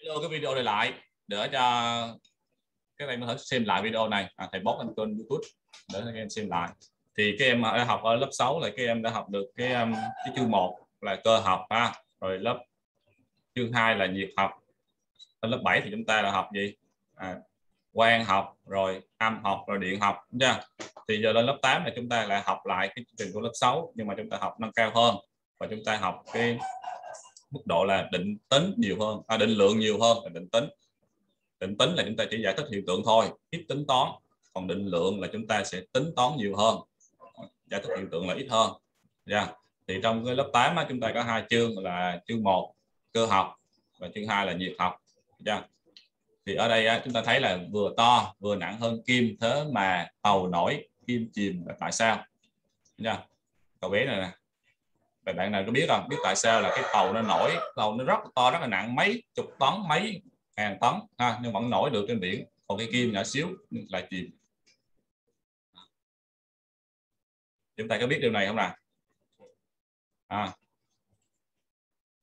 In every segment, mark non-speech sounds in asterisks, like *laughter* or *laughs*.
lưu cái video này lại để cho các em có thể xem lại video này. À, thầy bóc lên kênh youtube để các em xem lại. Thì các em đã học ở lớp 6 là các em đã học được cái um, cái chương 1 là cơ học ha. Rồi lớp chương 2 là nhiệt học. Ở lớp 7 thì chúng ta là học gì? À, quang học rồi âm học rồi điện học đúng chưa thì giờ lên lớp 8 là chúng ta lại học lại cái chương trình của lớp 6 nhưng mà chúng ta học nâng cao hơn. Và chúng ta học cái mức độ là định tính nhiều hơn. À, định lượng nhiều hơn là định tính. Định tính là chúng ta chỉ giải thích hiện tượng thôi ít tính toán. Còn định lượng là chúng ta sẽ tính toán nhiều hơn. Giải thích hiện tượng là ít hơn. Yeah. thì trong cái lớp 8 á, chúng ta có hai chương là chương 1 cơ học và chương 2 là nhiệt học. Yeah. thì ở đây á, chúng ta thấy là vừa to vừa nặng hơn kim thế mà tàu nổi kim chìm là tại sao? Yeah. cậu bé này nè bạn bạn nào có biết không? Biết tại sao là cái tàu nó nổi? Tàu nó rất to rất là nặng mấy chục tấn mấy ngàn tấn. Ha nhưng vẫn nổi được trên biển. Còn cái kim nhỏ xíu lại chìm. Chúng ta có biết điều này không nào? À.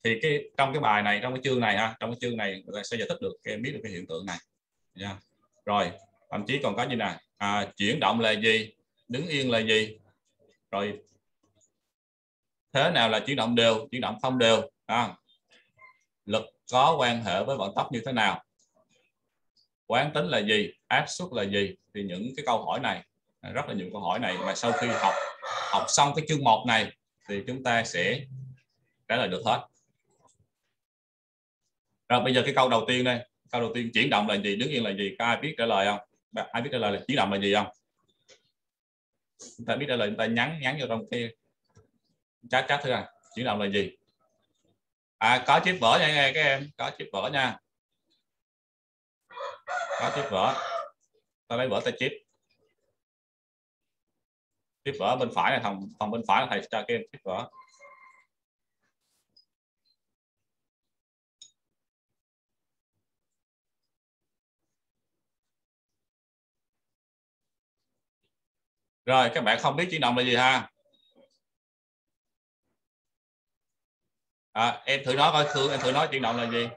thì cái trong cái bài này trong cái chương này ha trong cái chương này người ta sẽ giải thích được em biết được cái hiện tượng này. Yeah. rồi thậm chí còn có như này à, chuyển động là gì? Đứng yên là gì? Rồi thế nào là chuyển động đều chuyển động không đều? À, lực có quan hệ với vận tốc như thế nào? Quán tính là gì? Áp suất là gì? Thì những cái câu hỏi này rất là nhiều câu hỏi này. Mà sau khi học học xong cái chương 1 này thì chúng ta sẽ trả lời được hết. Rồi bây giờ cái câu đầu tiên đây. Câu đầu tiên chuyển động là gì? Đứng yên là gì? Có ai biết trả lời không? Ai biết trả lời là chuyển động là gì không? Chúng ta biết trả lời chúng ta nhắn nhắn vô trong cái chắc chắc thưa anh. Chuyển động là gì? À có chip vỡ nha các em. Có chip vỡ nha. Có chip vỡ ta lấy vỡ ta chip. Chip vỡ bên phải này phòng phòng bên phải là thầy cho các em chip vỡ rồi, các bạn không biết chuyển động là gì ha? À, em thử nói coi khương em thử nói chuyển động là gì?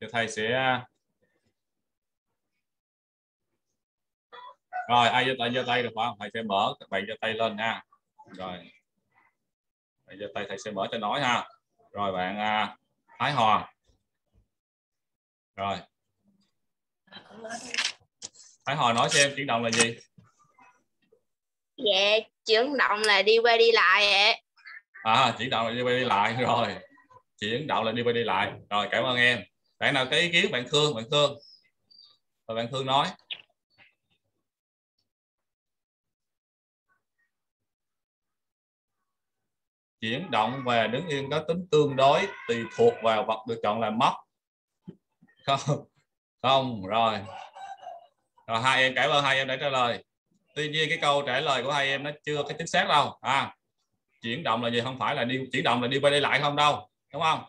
Thì thầy sẽ à, rồi ai giơ tay giơ tay được không? Thầy sẽ mở các bạn giơ tay lên nha rồi. Thầy giơ tay thầy sẽ mở cho nói ha. Rồi bạn à, Thái Hòa. Rồi. Thái Hòa nói xem chuyển động là gì? Dạ chuyển động là đi qua đi lại ạ. À chuyển động là đi qua đi lại rồi. Chuyển động là đi qua đi lại. Rồi cảm ơn em. Bạn nào có ý kiến bạn Khương bạn Khương. Rồi bạn Khương nói chuyển động và đứng yên có tính tương đối tùy thuộc vào vật được chọn là mất. Không không, rồi. Rồi hai em, cảm ơn hai em đã trả lời. Tuy nhiên cái câu trả lời của hai em nó chưa cái chính xác đâu. À chuyển động là gì? Không phải là đi, chuyển động là đi qua đi lại không đâu, đúng không?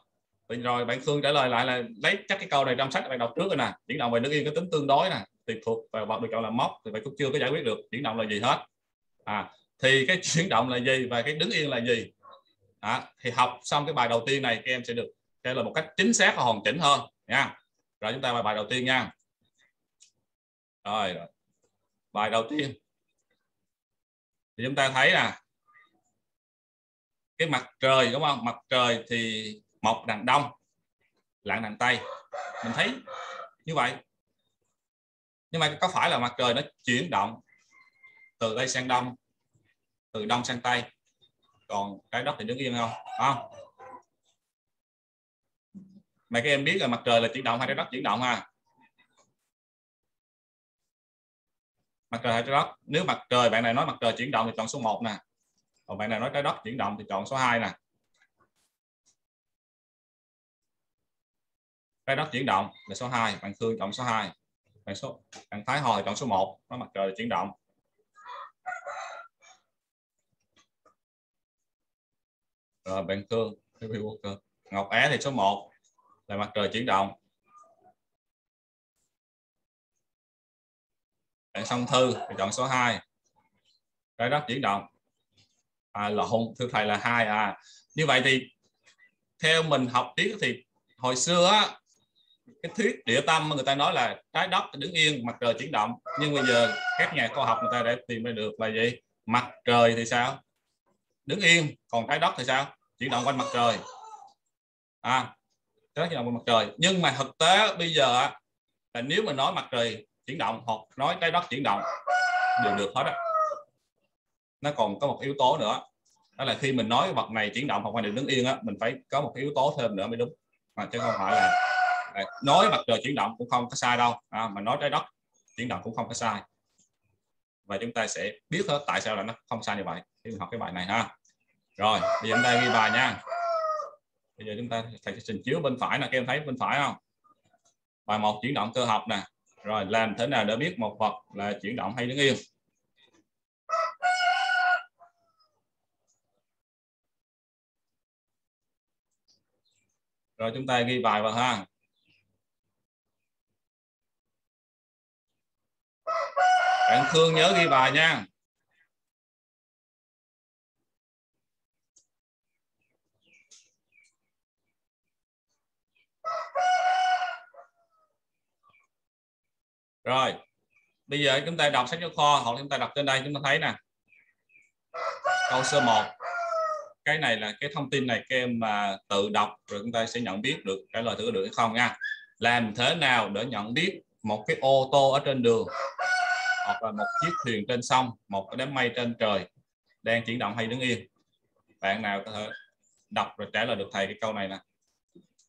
Rồi bạn Khương trả lời lại là lấy chắc cái câu này trong sách bạn đọc trước rồi nè. Chuyển động về đứng yên có tính tương đối nè, tùy thuộc vào vật được chọn là móc thì bạn cũng chưa có giải quyết được. Chuyển động là gì hết? À thì cái *laughs* chuyển động là gì và cái đứng yên là gì? À, thì học xong cái bài đầu tiên này các em sẽ được trả lời một cách chính xác và hoàn chỉnh hơn nha. Rồi chúng ta bài bài đầu tiên nha. Rồi, rồi. bài đầu tiên. Thì chúng ta thấy là cái mặt trời đúng không? Mặt trời thì mọc đằng đông lặn đằng tây. Mình thấy như vậy. Nhưng mà có phải là mặt trời nó chuyển động từ tây sang đông từ đông sang tây? Còn cái đất thì đứng yên không? Không. Mà các em biết là mặt trời là chuyển động hay trái đất? Chuyển động ha mặt trời hay trái đất? Nếu mặt trời, bạn này nói mặt trời chuyển động thì chọn số 1 nè. Còn bạn này nói trái đất chuyển động thì chọn số 2 nè. Trái đất chuyển động là số 2 bạn Khương chọn số 2 bạn số, bạn Thái Hồi chọn số 1 nó mặt trời chuyển động. Rồi bạn Khương Ngọc Á thì số 1 là mặt trời chuyển động. Bạn song thư thì chọn số 2 trái đất chuyển động. À, lộn thưa thầy là hai à. Như vậy thì theo mình học tiếng thì hồi xưa á, cái thuyết địa tâm người ta nói là trái đất đứng yên mặt trời chuyển động. Nhưng bây giờ các nhà khoa học người ta đã tìm ra được là gì? Mặt trời thì sao? Đứng yên còn trái đất thì sao? Chuyển động quanh mặt trời. À trái đất chuyển động quanh mặt trời. Nhưng mà thực tế bây giờ là nếu mà nói mặt trời chuyển động hoặc nói trái đất chuyển động đều được hết á. Nó còn có một yếu tố nữa. Đó là khi mình nói vật này chuyển động hoặc là đứng yên á mình phải có một yếu tố thêm nữa mới đúng. Mà chứ không phải là à, nói mặt trời chuyển động cũng không có sai đâu. À, mà nói trái đất chuyển động cũng không có sai. Và chúng ta sẽ biết hết tại sao là nó không sai như vậy khi mình học cái bài này ha rồi bây giờ chúng ta ghi bài nha. Bây giờ chúng ta thầy sẽ trình chiếu bên phải nè, các em thấy bên phải không? Bài một, chuyển động cơ học nè. Rồi, làm thế nào để biết một vật là chuyển động hay đứng yên? Rồi, chúng ta ghi bài vào ha. Bạn thương nhớ ghi bài nha. Rồi, bây giờ chúng ta đọc sách giáo khoa, hoặc chúng ta đọc trên đây, chúng ta thấy nè. Câu sơ 1 cái này là cái thông tin này các em mà tự đọc, rồi chúng ta sẽ nhận biết được trả lời thử được hay không nha. Làm thế nào để nhận biết một cái ô tô ở trên đường, hoặc là một chiếc thuyền trên sông, một cái đám mây trên trời đang chuyển động hay đứng yên? Bạn nào có thể đọc rồi trả lời được thầy cái câu này nè.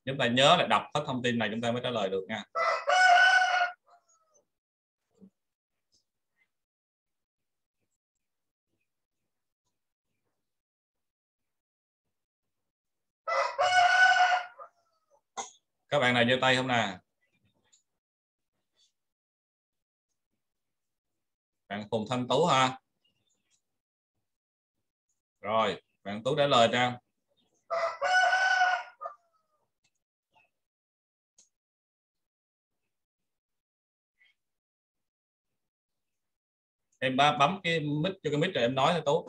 Chúng ta nhớ là đọc hết thông tin này, chúng ta mới trả lời được nha. Các bạn nào giơ tay không nè? Bạn Phùng Thanh Tú ha rồi, bạn Tú trả lời Trang em bấm cái mic cho cái mic rồi em nói thôi, Tú.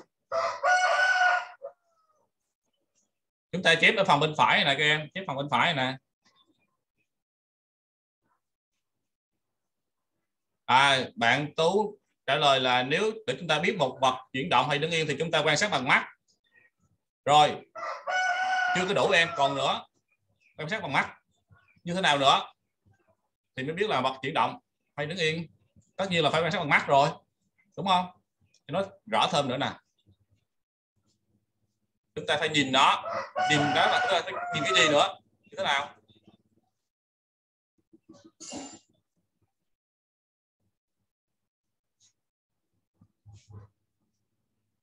Chúng ta chép ở phòng bên phải này các em. Chép phòng bên phải này nè. À, bạn tú trả lời là nếu để chúng ta biết một vật chuyển động hay đứng yên thì chúng ta quan sát bằng mắt. Rồi chưa có đủ em còn nữa. Quan sát bằng mắt. Như thế nào nữa? Thì mới biết là vật chuyển động hay đứng yên. Tất nhiên là phải quan sát bằng mắt rồi. Đúng không? Thì nó rõ thêm nữa nè. Chúng ta phải nhìn nó. Nhìn đó là chúng ta phải nhìn cái gì nữa? Như thế nào?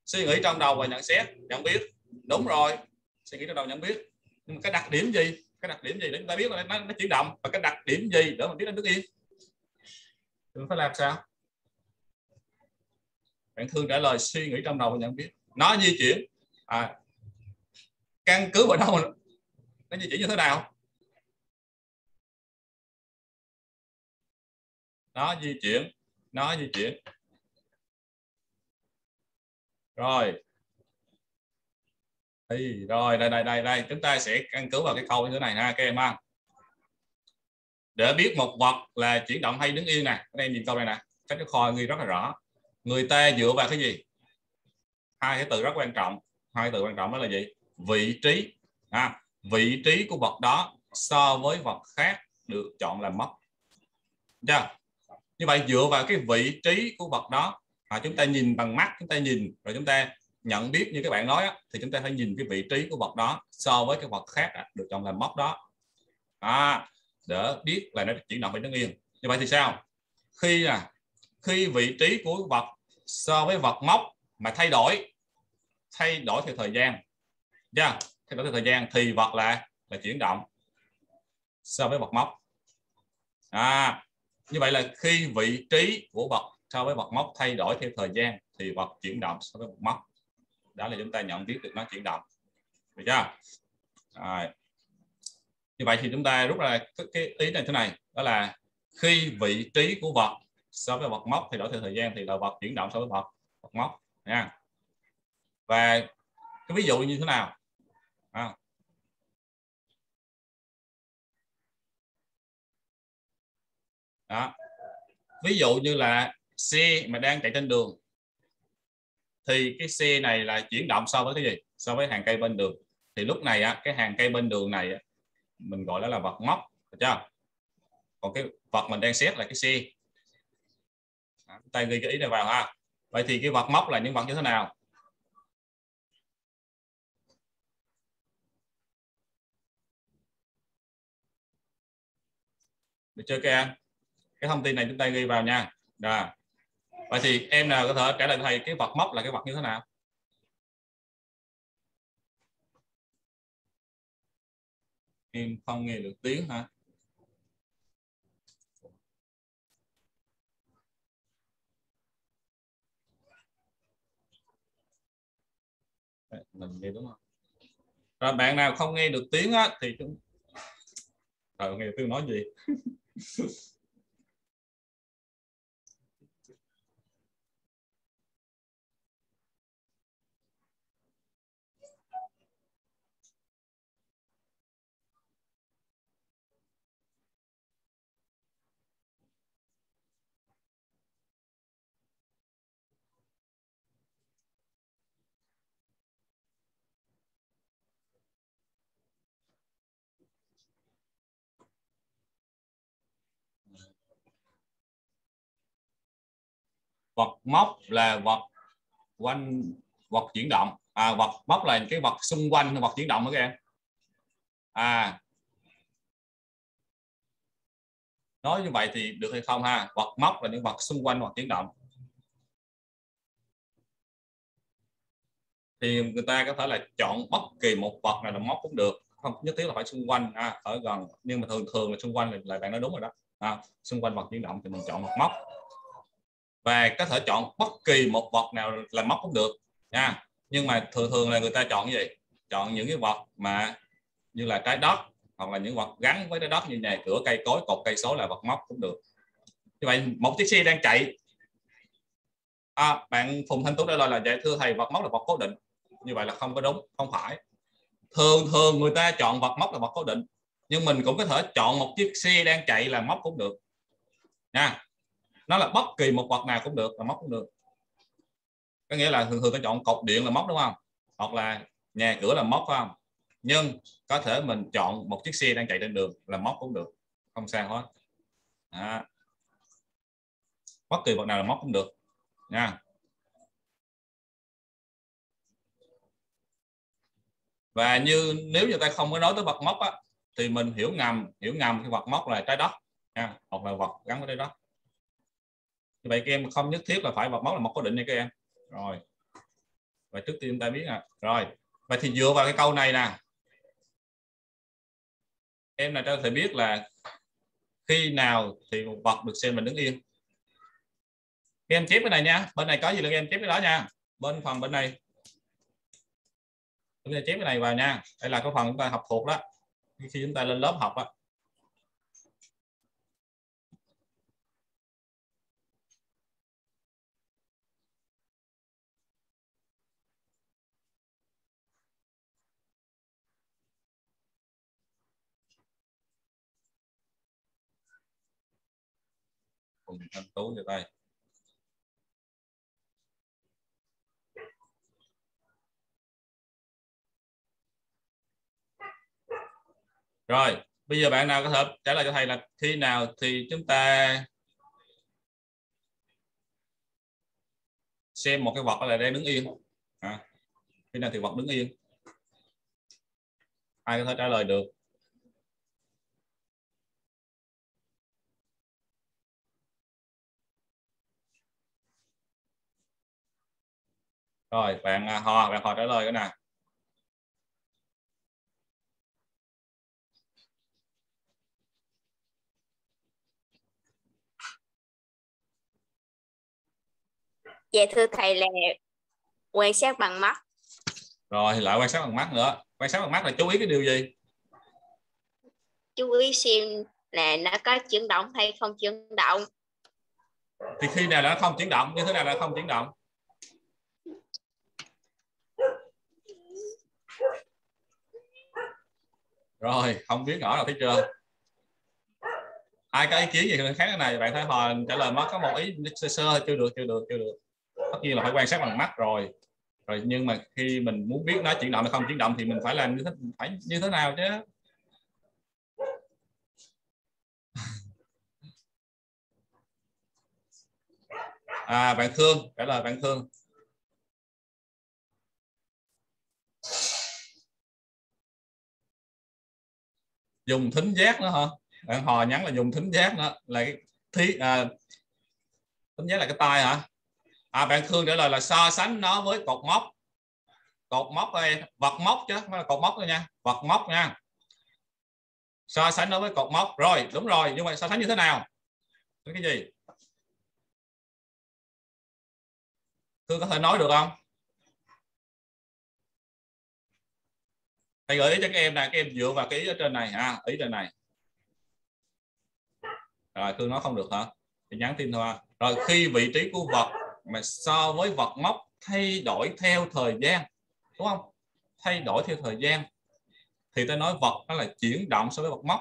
Suy nghĩ trong đầu và nhận xét nhận biết. Đúng rồi suy nghĩ trong đầu nhận biết. Nhưng mà cái đặc điểm gì? Cái đặc điểm gì? Để chúng ta biết là nó, nó chuyển động. Và cái đặc điểm gì? Để mình biết nó đứng yên. Chúng phải làm sao? Bạn thương trả lời suy nghĩ trong đầu và nhận biết. Nó di chuyển. À, căn cứ vào đâu? Nó di chuyển như thế nào? Nó di chuyển. Nó di chuyển rồi. Thì rồi đây đây đây đây. Chúng ta sẽ căn cứ vào cái câu như thế này ha các em ha. Để biết một vật là chuyển động hay đứng yên nè. Các em nhìn câu này nè. Cách cái kho ghi rất là rõ. Người ta dựa vào cái gì? Hai cái từ rất quan trọng. Hai từ quan trọng đó là gì? Vị trí. À, vị trí của vật đó so với vật khác được chọn làm mất. Chưa như vậy dựa vào cái vị trí của vật đó à, chúng ta nhìn bằng mắt chúng ta nhìn rồi chúng ta nhận biết như các bạn nói á, thì chúng ta phải nhìn cái vị trí của vật đó so với cái vật khác á, được chọn làm mốc đó. À, để biết là nó chuyển động hay đứng yên như vậy thì sao? Khi à, khi vị trí của vật so với vật mốc mà thay đổi thay đổi theo thời gian. Yeah, thay đổi theo thời gian thì vật là là chuyển động so với vật mốc à như vậy là khi vị trí của vật so với vật mốc thay đổi theo thời gian thì vật chuyển động so với vật mốc đó là chúng ta nhận biết được nó chuyển động. Được chưa? Rồi. như vậy thì chúng ta rút ra cái ý này thế này, đó là khi vị trí của vật so với vật mốc thay đổi theo thời gian thì là vật chuyển động so với vật vật mốc nha. Và cái ví dụ như thế nào? À. đó. Ví dụ như là xe mà đang chạy trên đường thì cái xe này là chuyển động so với cái gì? So với hàng cây bên đường. Thì lúc này á, cái hàng cây bên đường này á, mình gọi đó là vật móc được chưa? Còn cái vật mình đang xét là cái xe tay ghi cái ý này vào ha. Vậy thì cái vật móc là những vật như thế nào? Được chưa các em? Cái thông tin này chúng ta ghi vào nha. Rồi vậy thì em nào có thể trả lời thầy cái vật móc là cái vật như thế nào? Em không nghe được tiếng hả? Mình nghe đúng không? Rồi, bạn nào không nghe được tiếng á thì chúng rồi nghe tôi nói gì? *laughs* vật móc là vật quanh vật chuyển động. À, vật móc là cái vật xung quanh vật chuyển động đó các em. À nói như vậy thì được hay không ha? Vật móc là những vật xung quanh vật chuyển động. Thì người ta có thể là chọn bất kỳ một vật nào là móc cũng được. Không nhất thiết là phải xung quanh. À, ở gần nhưng mà thường thường là xung quanh là, là bạn nói đúng rồi đó. À, xung quanh vật chuyển động thì mình chọn vật móc và có thể chọn bất kỳ một vật nào làm móc cũng được nha. Nhưng mà thường thường là người ta chọn gì? Chọn những cái vật mà như là trái đất hoặc là những vật gắn với trái đất như nhà cửa cây cối cột cây số là vật móc cũng được. Như vậy một chiếc xe đang chạy. À, bạn phùng thanh tú đã lời là vậy thưa thầy vật móc là vật cố định. Như vậy là không có đúng không phải. Thường thường người ta chọn vật móc là vật cố định nhưng mình cũng có thể chọn một chiếc xe đang chạy là móc cũng được. Nha nó là bất kỳ một vật nào cũng được là móc cũng được. Có nghĩa là thường thường ta chọn cột điện là móc đúng không? Hoặc là nhà cửa là móc phải không? Nhưng có thể mình chọn một chiếc xe đang chạy trên đường là móc cũng được. Không sao hết. Đó. bất kỳ vật nào là móc cũng được. Nha. Và như nếu như ta không có nói tới vật móc á, thì mình hiểu ngầm hiểu ngầm cái vật móc là trái đất nha hoặc là vật gắn với trái đất như vậy các em không nhất thiết là phải bọc móc là một cố định nha các em. Rồi. Và trước tiên ta biết à rồi. Vậy thì dựa vào cái câu này nè. Em là cho thầy biết là khi nào thì một vật được xem là đứng yên. Các em chép cái này nha. Bên này có gì là em chép cái đó nha. Bên phần bên này. Chúng ta chép cái này vào nha. Đây là cái phần chúng ta học thuộc đó. Khi chúng ta lên lớp học á. Cùng thanh tú cho tay rồi bây giờ bạn nào có thể trả lời cho thầy là khi nào thì chúng ta xem một cái vật là đang đứng yên? À, khi nào thì vật đứng yên? Ai có thể trả lời được? Rồi bạn à, Hò bạn Hò trả lời cái nào Dạ thưa thầy là quan sát bằng mắt. Rồi thì lại quan sát bằng mắt nữa. Quan sát bằng mắt là chú ý cái điều gì? Chú ý xem là nó có chuyển động hay không chuyển động. thì khi nào nó không chuyển động như thế nào là không chuyển động rồi, không biết rõ là thấy chưa? Ai có ý kiến gì khác cái này, bạn thấy hòa trả lời mất, có một ý sơ sơ, chưa được chưa được chưa được. Tất nhiên là phải quan sát bằng mắt rồi. Rồi, nhưng mà khi mình muốn biết nó chuyển động hay không chuyển động thì mình phải làm như thế, phải như thế nào chứ? *laughs* À bạn thương, trả lời bạn thương. Dùng thính giác nữa hả? Bạn hò nhắn là dùng thính giác nữa là cái thí à, thính giác là cái tai hả? À bạn thương trả lời là so sánh nó với cột mốc cột mốc đây vật mốc chứ không là cột mốc thôi nha. Vật mốc nha. So sánh nó với cột mốc rồi đúng rồi nhưng mà so sánh như thế nào? Cái gì? Thương có thể nói được không? Thầy gợi ý cho các em là các em dựa vào cái ý ở trên này ha, ý trên này. Rồi cứ nói không được hả? Thì nhắn tin thôi rồi, khi vị trí của vật mà so với vật mốc thay đổi theo thời gian, đúng không? Thay đổi theo thời gian. Thì ta nói vật nó là chuyển động so với vật mốc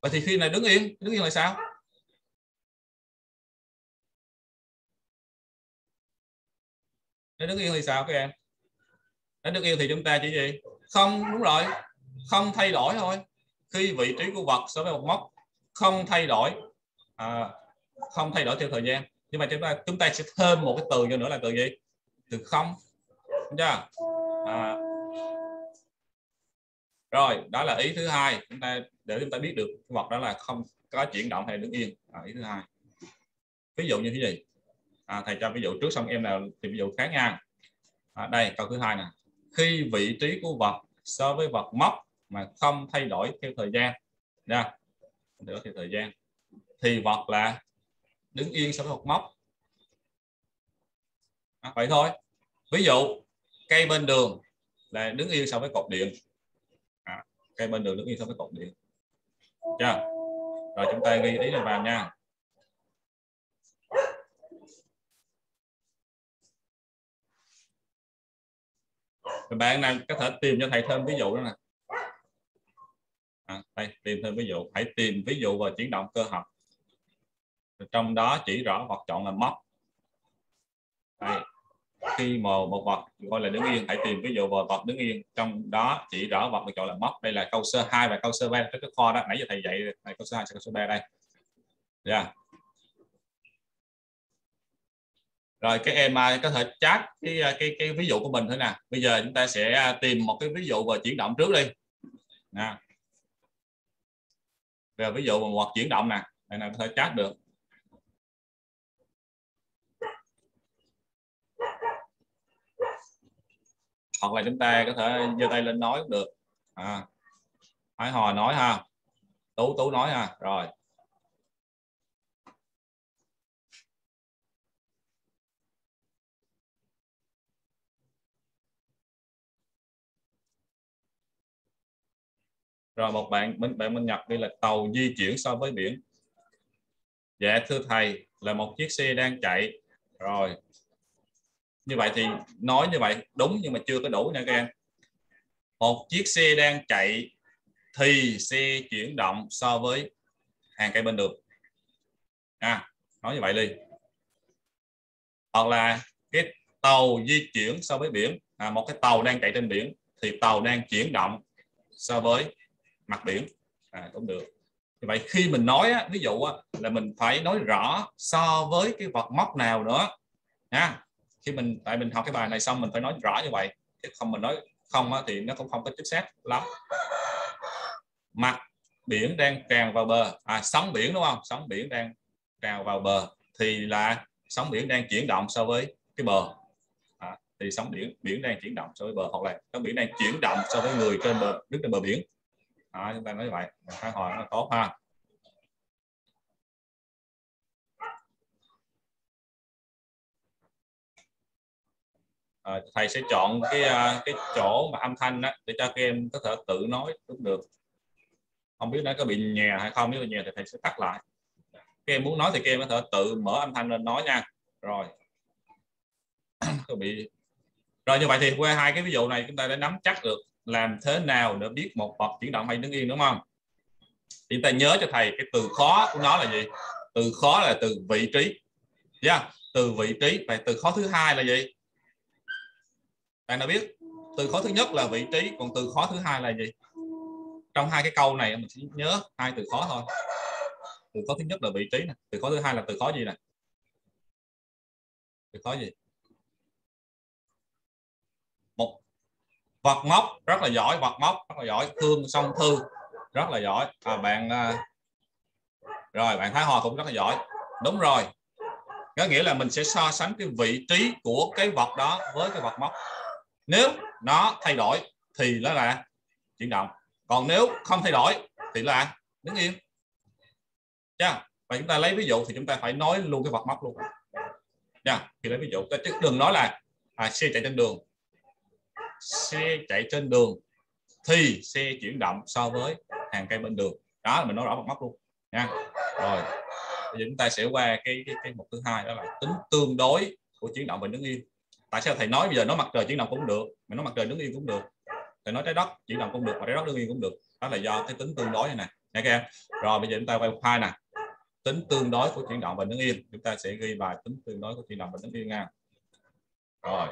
vậy thì khi này đứng yên đứng yên là sao? Nếu đứng yên thì sao các em? Đến đứng yên thì chúng ta chỉ gì? Không đúng rồi. Không thay đổi thôi. Khi vị trí của vật so với một mốc không thay đổi. À, không thay đổi theo thời gian. Nhưng mà chúng ta chúng ta sẽ thêm một cái từ cho nữa là từ gì? Từ không. Đúng chưa? À. rồi đó là ý thứ hai. Chúng ta để chúng ta biết được vật đó là không có chuyển động hay đứng yên. À, ý thứ hai. Ví dụ như thế gì? À, thầy cho ví dụ trước xong em nào thì ví dụ khác nha. À, đây câu thứ hai nè khi vị trí của vật so với vật mốc mà không thay đổi theo thời gian. Nha thay theo thời gian. Thì vật là đứng yên so với vật móc. À, vậy thôi. Ví dụ cây bên đường là đứng yên so với cột điện. À, cây bên đường đứng yên so với cột điện. Chưa rồi chúng ta ghi ý này vào nha. Thì bạn nào có thể tìm cho thầy thêm ví dụ đó nè. À, đây tìm thêm ví dụ. Hãy tìm ví dụ về chuyển động cơ học. Trong đó chỉ rõ vật chọn là móc. Đây. khi mà một vật gọi là đứng yên hãy tìm ví dụ về vật đứng yên. Trong đó chỉ rõ vật được chọn là móc. Đây là câu sơ 2 và câu sơ 3 cái kho đó nãy giờ thầy dạy này câu sơ 2 câu sơ 3 đây. Yeah. Rồi các em à, có thể chat cái à, cái cái ví dụ của mình thế nào bây giờ chúng ta sẽ à, tìm một cái ví dụ về chuyển động trước đi. Nè. Về ví dụ một chuyển động nè. Này là có thể chat được. Hoặc là chúng ta có thể giơ tay lên nói cũng được. À, Thái Hòa nói ha. Tú Tú nói ha. Rồi. Rồi một bạn bên bạn Minh Nhật đây là tàu di chuyển so với biển. Dạ thưa thầy là một chiếc xe đang chạy. Rồi. Như vậy thì nói như vậy đúng nhưng mà chưa có đủ nha các em. Một chiếc xe đang chạy thì xe chuyển động so với hàng cây bên đường. À nói như vậy đi. Hoặc là cái tàu di chuyển so với biển. À, một cái tàu đang chạy trên biển thì tàu đang chuyển động so với mặt biển. À, cũng được. Thì vậy khi mình nói á, ví dụ á, là mình phải nói rõ so với cái vật mốc nào nữa nha. Khi mình tại mình học cái bài này xong mình phải nói rõ như vậy. Chứ không mình nói không á, thì nó cũng không có chính xác lắm. Mặt biển đang tràn vào bờ. À sóng biển đúng không? Sóng biển đang tràn vào bờ thì là sóng biển đang chuyển động so với cái bờ. À, thì sóng biển biển đang chuyển động so với bờ. Hoặc là sóng biển đang chuyển động so với người trên bờ đứng trên bờ biển à, chúng ta nói vậy khá hỏi nó tốt ha. À, thầy sẽ chọn cái ờ, cái chỗ mà âm thanh đó để cho các em có thể tự nói cũng được. Không biết nó có bị nhè hay không nếu là nhè thì thầy sẽ tắt lại. Các em muốn nói thì các em có thể tự mở âm thanh lên nói nha. Rồi. Có bị rồi như vậy thì qua hai cái ví dụ này chúng ta đã nắm chắc được làm thế nào để biết một vật chuyển động hay đứng yên, đúng không? Thì ta nhớ cho thầy, cái từ khó của nó là gì? Từ khó là từ vị trí. Yeah. từ vị trí. Vậy từ khó thứ hai là gì? Bạn đã biết, từ khó thứ nhất là vị trí, còn từ khó thứ hai là gì? Trong hai cái câu này, mình chỉ nhớ hai từ khó thôi. Từ khó thứ nhất là vị trí này từ khó thứ hai là từ khó gì này từ khó gì một vật móc rất là giỏi vật móc rất là giỏi. Thương song thư rất là giỏi. À, bạn à, rồi bạn thái hòa cũng rất là giỏi. Đúng rồi. Có nghĩa là mình sẽ so sánh cái vị trí của cái vật đó với cái vật móc. Nếu nó thay đổi thì nó là chuyển động. Còn nếu không thay đổi thì là đứng yên. Nha và chúng ta lấy ví dụ thì chúng ta phải nói luôn cái vật móc luôn. Nha thì lấy ví dụ ta chứ đừng nói là à, xe chạy trên đường xe chạy trên đường thì xe chuyển động so với hàng cây bên đường. Đó là mình nói rõ bằng mắt luôn nha. Rồi bây giờ chúng ta sẽ qua cái cái, cái mục thứ hai đó là tính tương đối của chuyển động và đứng yên. Tại sao thầy nói bây giờ nó mặt trời chuyển động cũng được mà nó mặt trời đứng yên cũng được? Thầy nói trái đất chuyển động cũng được và trái đất đứng yên cũng được. Đó là do cái tính tương đối này nè nghe các em. Rồi bây giờ chúng ta quay mục hai nè. Tính tương đối của chuyển động và đứng yên. Chúng ta sẽ ghi bài tính tương đối của chuyển động và đứng yên nha. Rồi.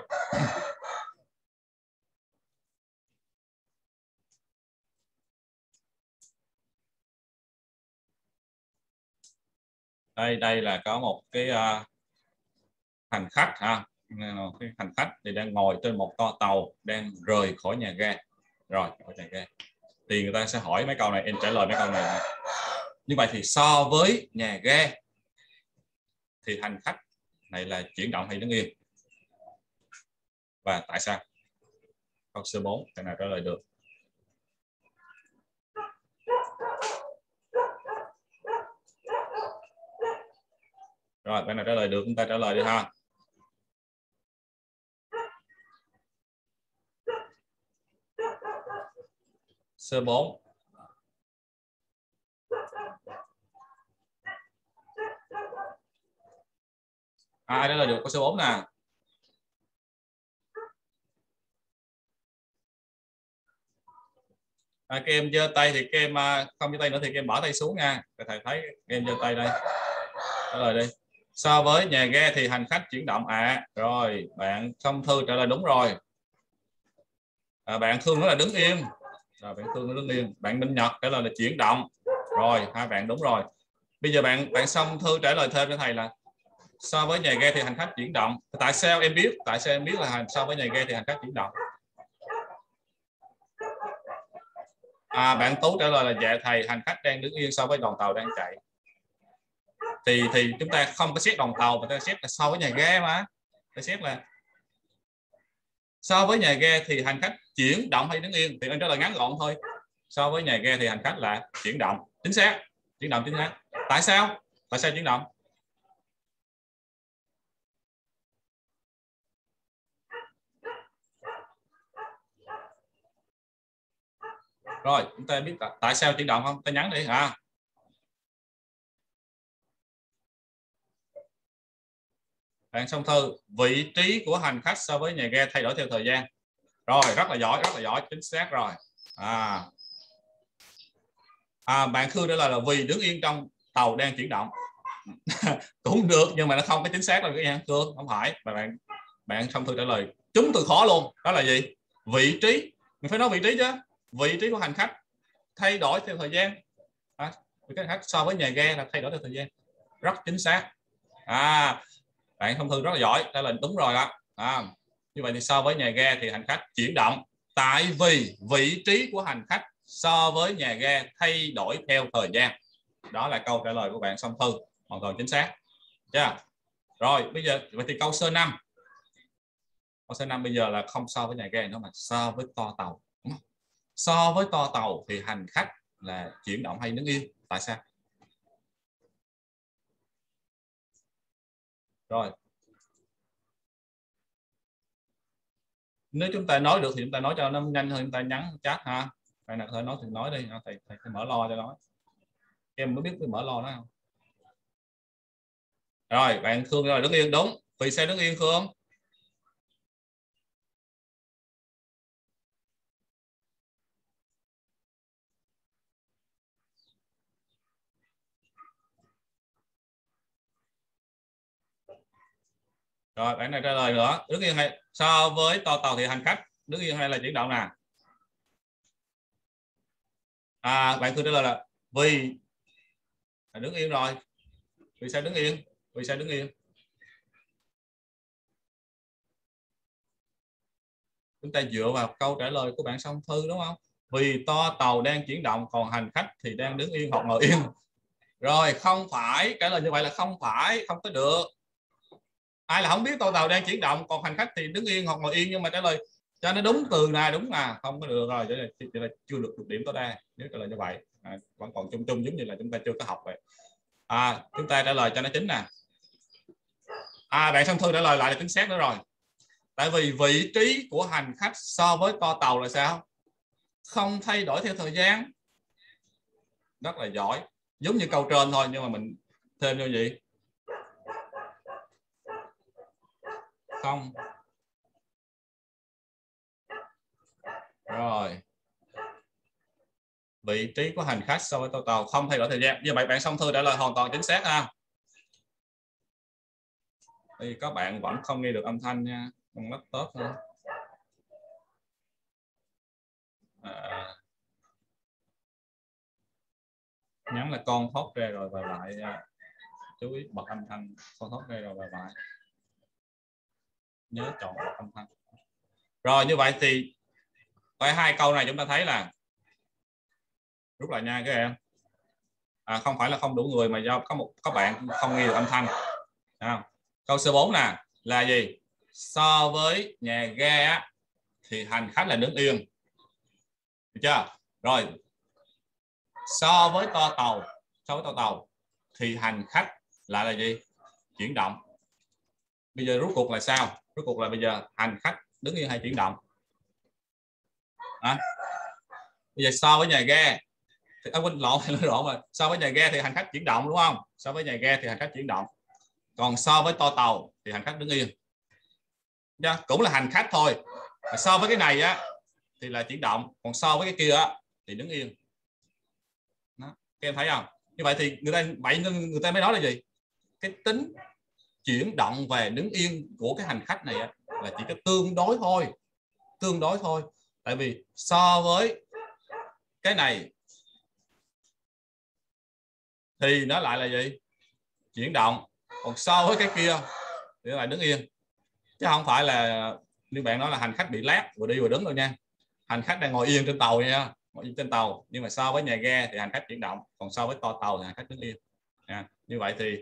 Đây đây là có một cái uh, hành khách ha. Cái hành khách thì đang ngồi trên một toa tàu đang rời khỏi nhà ga. Rồi khỏi nhà ga. Thì người ta sẽ hỏi mấy câu này em trả lời mấy câu này như vậy thì so với nhà ga thì hành khách này là chuyển động hay đứng yên và tại sao? Câu số 4 cái nào trả lời được. Rồi bạn nào trả lời được chúng ta trả lời đi ha. Sơ 4 à, ai trả lời được? Có số 4 nè. À, các em giơ tay thì các em à, không giơ tay nữa thì các em bỏ tay xuống nha. Để thầy thấy các em giơ tay đây. Trả lời đi so với nhà ga thì hành khách chuyển động. À rồi bạn không thư trả lời đúng rồi. À, bạn thương nó là đứng yên. Rồi bạn thương nó đứng yên. Bạn minh nhật trả lời là chuyển động. Rồi hai bạn đúng rồi. Bây giờ bạn bạn xong thư trả lời thêm cho thầy là so với nhà ga thì hành khách chuyển động. Tại sao em biết? Tại sao em biết là so với nhà ga thì hành khách chuyển động? À bạn tú trả lời là dạ thầy hành khách đang đứng yên so với đoàn tàu đang chạy thì thì chúng ta không có xét đoàn tàu mà ta xét là so với nhà ga mà. Ta xét là so với nhà ga thì hành khách chuyển động hay đứng yên. Thì anh trả lời ngắn gọn thôi. So với nhà ga thì hành khách là chuyển động. Chính xác. Chuyển động chính xác. Tại sao? Tại sao chuyển động? Rồi, chúng ta biết tại sao chuyển động không? Ta nhắn đi. À bạn song thư vị trí của hành khách so với nhà ga thay đổi theo thời gian. Rồi rất là giỏi rất là giỏi chính xác rồi. À, à bạn khương trả lời là vì đứng yên trong tàu đang chuyển động. *laughs* Cũng được nhưng mà nó không có chính xác là cái nha cương không phải. Mà bạn bạn song thư trả lời. Chúng từ khó luôn. Đó là gì? Vị trí. Mình phải nói vị trí chứ. Vị trí của hành khách thay đổi theo thời gian. À, cái khách so với nhà ga là thay đổi theo thời gian. Rất chính xác. À bạn thông thường rất là giỏi đây là đúng rồi đó à, như vậy thì so với nhà ga thì hành khách chuyển động. Tại vì vị trí của hành khách so với nhà ga thay đổi theo thời gian. Đó là câu trả lời của bạn song thư hoàn toàn chính xác. Chưa rồi bây giờ vậy thì câu sơ năm. Câu sơ năm bây giờ là không so với nhà ga nó mà so với to tàu so với to tàu thì hành khách là chuyển động hay đứng yên tại sao? Rồi. Nếu chúng ta nói được thì chúng ta nói cho nó nhanh hơn chúng ta nhắn chat ha. Thầy là thôi nói thì nói đi. Thầy, thầy, thầy mở lo cho nói em mới biết tôi mở lo đó không? Rồi bạn khương rồi đứng yên đúng. Vì sao đứng yên khương? Rồi, bạn này trả lời nữa. Đứng yên hay so với to tàu thì hành khách, đứng yên hay là chuyển động nè à bạn thư trả lời là vì. À, đứng yên rồi. Vì sao đứng yên? Vì sao đứng yên? Chúng ta dựa vào câu trả lời của bạn song thư đúng không? Vì to tàu đang chuyển động, còn hành khách thì đang đứng yên hoặc ngồi yên. Rồi, không phải, trả lời như vậy là không phải, không có được ai là không biết tàu tàu đang chuyển động còn hành khách thì đứng yên hoặc ngồi yên nhưng mà trả lời cho nó đúng từ này đúng à không có được rồi cho nên chưa được được điểm tối đa nếu trả lời như vậy. À, vẫn còn chung chung giống như là chúng ta chưa có học vậy. À, chúng ta trả lời cho nó chính nè. À bạn song thư trả lời lại là chính xác nữa rồi. Tại vì vị trí của hành khách so với to tàu là sao? Không thay đổi theo thời gian. Rất là giỏi. Giống như câu trên thôi nhưng mà mình thêm như gì? Không? Rồi. Vị trí của hành khách so với tàu tàu không thay đổi thời gian. Như vậy bạn xong thư trả lời hoàn toàn chính xác ha thì các bạn vẫn không nghe được âm thanh nha. Con laptop thôi à, nhắn là con thoát ra rồi và lại chú ý bật âm thanh. Con thoát ra rồi và lại nhớ chọn âm thanh rồi như vậy thì cái hai câu này chúng ta thấy là rút lại nha các em. À, không phải là không đủ người mà do có một các bạn không nghe được âm thanh. À, câu số 4 nè là gì? So với nhà ga á, thì hành khách là đứng yên. Được chưa? Rồi so với to tàu so với to tàu thì hành khách lại là gì? Chuyển động bây giờ rút cuộc là sao? Rút cuộc là bây giờ hành khách đứng yên hay chuyển động? À, bây giờ so với nhà ga thì à, quên *laughs* lộn lộn rồi. So với nhà ga thì hành khách chuyển động đúng không? So với nhà ga thì hành khách chuyển động. Còn so với to tàu thì hành khách đứng yên. Nha? cũng là hành khách thôi. Mà so với cái này á thì là chuyển động. Còn so với cái kia á thì đứng yên. Đó. các em thấy không? Như vậy thì người ta vậy người ta mới nói là gì? Cái tính chuyển động về đứng yên của cái hành khách này là chỉ có tương đối thôi, tương đối thôi. Tại vì so với cái này thì nó lại là gì? Chuyển động. Còn so với cái kia thì lại đứng yên. Chứ không phải là như bạn nói là hành khách bị lát vừa đi vừa đứng đâu nha. Hành khách đang ngồi yên trên tàu nha, ngồi yên trên tàu. Nhưng mà so với nhà ga thì hành khách chuyển động, còn so với to tàu thì hành khách đứng yên. Nha. như vậy thì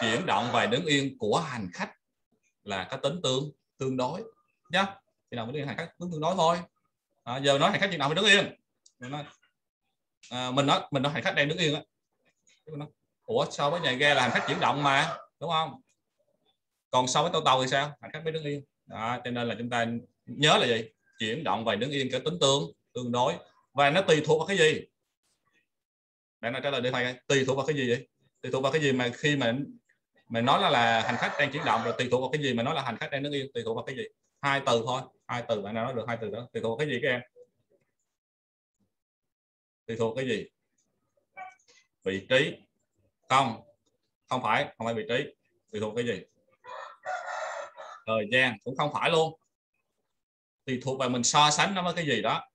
chuyển động và đứng yên của hành khách là có tính tương tương đối nhá. Thì nào đứng yên hành khách tương đối thôi. À, giờ nói hành khách chuyển động phải đứng yên. Mình nói, à, mình nói mình nói hành khách đang đứng yên á. Ủa so với nhà ga là hành khách chuyển động mà đúng không? Còn so với tàu tàu thì sao? Hành khách mới đứng yên. Đó, cho nên là chúng ta nhớ là gì? Chuyển động và đứng yên cái tính tương tương đối. Và nó tùy thuộc vào cái gì? Bạn nào trả lời đi thầy tùy thuộc vào cái gì vậy? Tùy thuộc vào cái gì mà khi mà mình nói là, là hành khách đang chuyển động rồi tùy thuộc vào cái gì mà nói là hành khách đang đứng yên tùy thuộc vào cái gì? Hai từ thôi hai từ bạn nói được hai từ đó. Tùy thuộc vào cái gì các em? Tùy thuộc cái gì? Vị trí. Không không phải không phải vị trí. Tùy thuộc cái gì? Thời gian cũng không phải luôn. Tùy thuộc vào mình so sánh nó với cái gì đó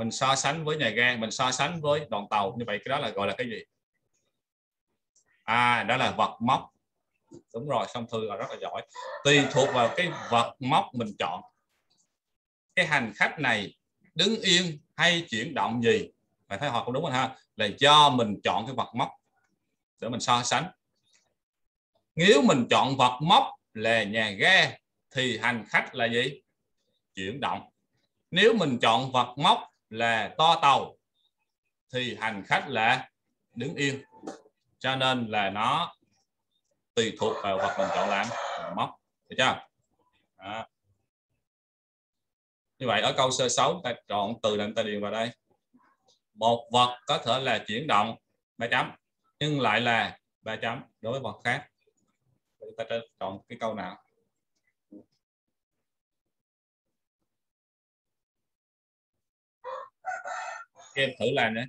mình so sánh với nhà ga mình so sánh với đoàn tàu. Như vậy cái đó là gọi là cái gì? À đó là vật móc. Đúng rồi, song thư là rất là giỏi. Tùy thuộc vào cái vật móc mình chọn. Cái hành khách này đứng yên hay chuyển động gì? Phải thấy họ cũng đúng rồi ha. Là do mình chọn cái vật móc để mình so sánh. Nếu mình chọn vật móc là nhà ga, thì hành khách là gì? Chuyển động. Nếu mình chọn vật móc là to tàu, thì hành khách là đứng yên. Cho nên là nó tùy thuộc vào vật mình chọn làm móc được chưa? Đó. như vậy ở câu sơ sáu ta chọn từ là ta điền vào đây. Một vật có thể là chuyển động ba chấm, nhưng lại là ba chấm đối với vật khác. Ta chọn cái câu nào? Các em thử làm nữa.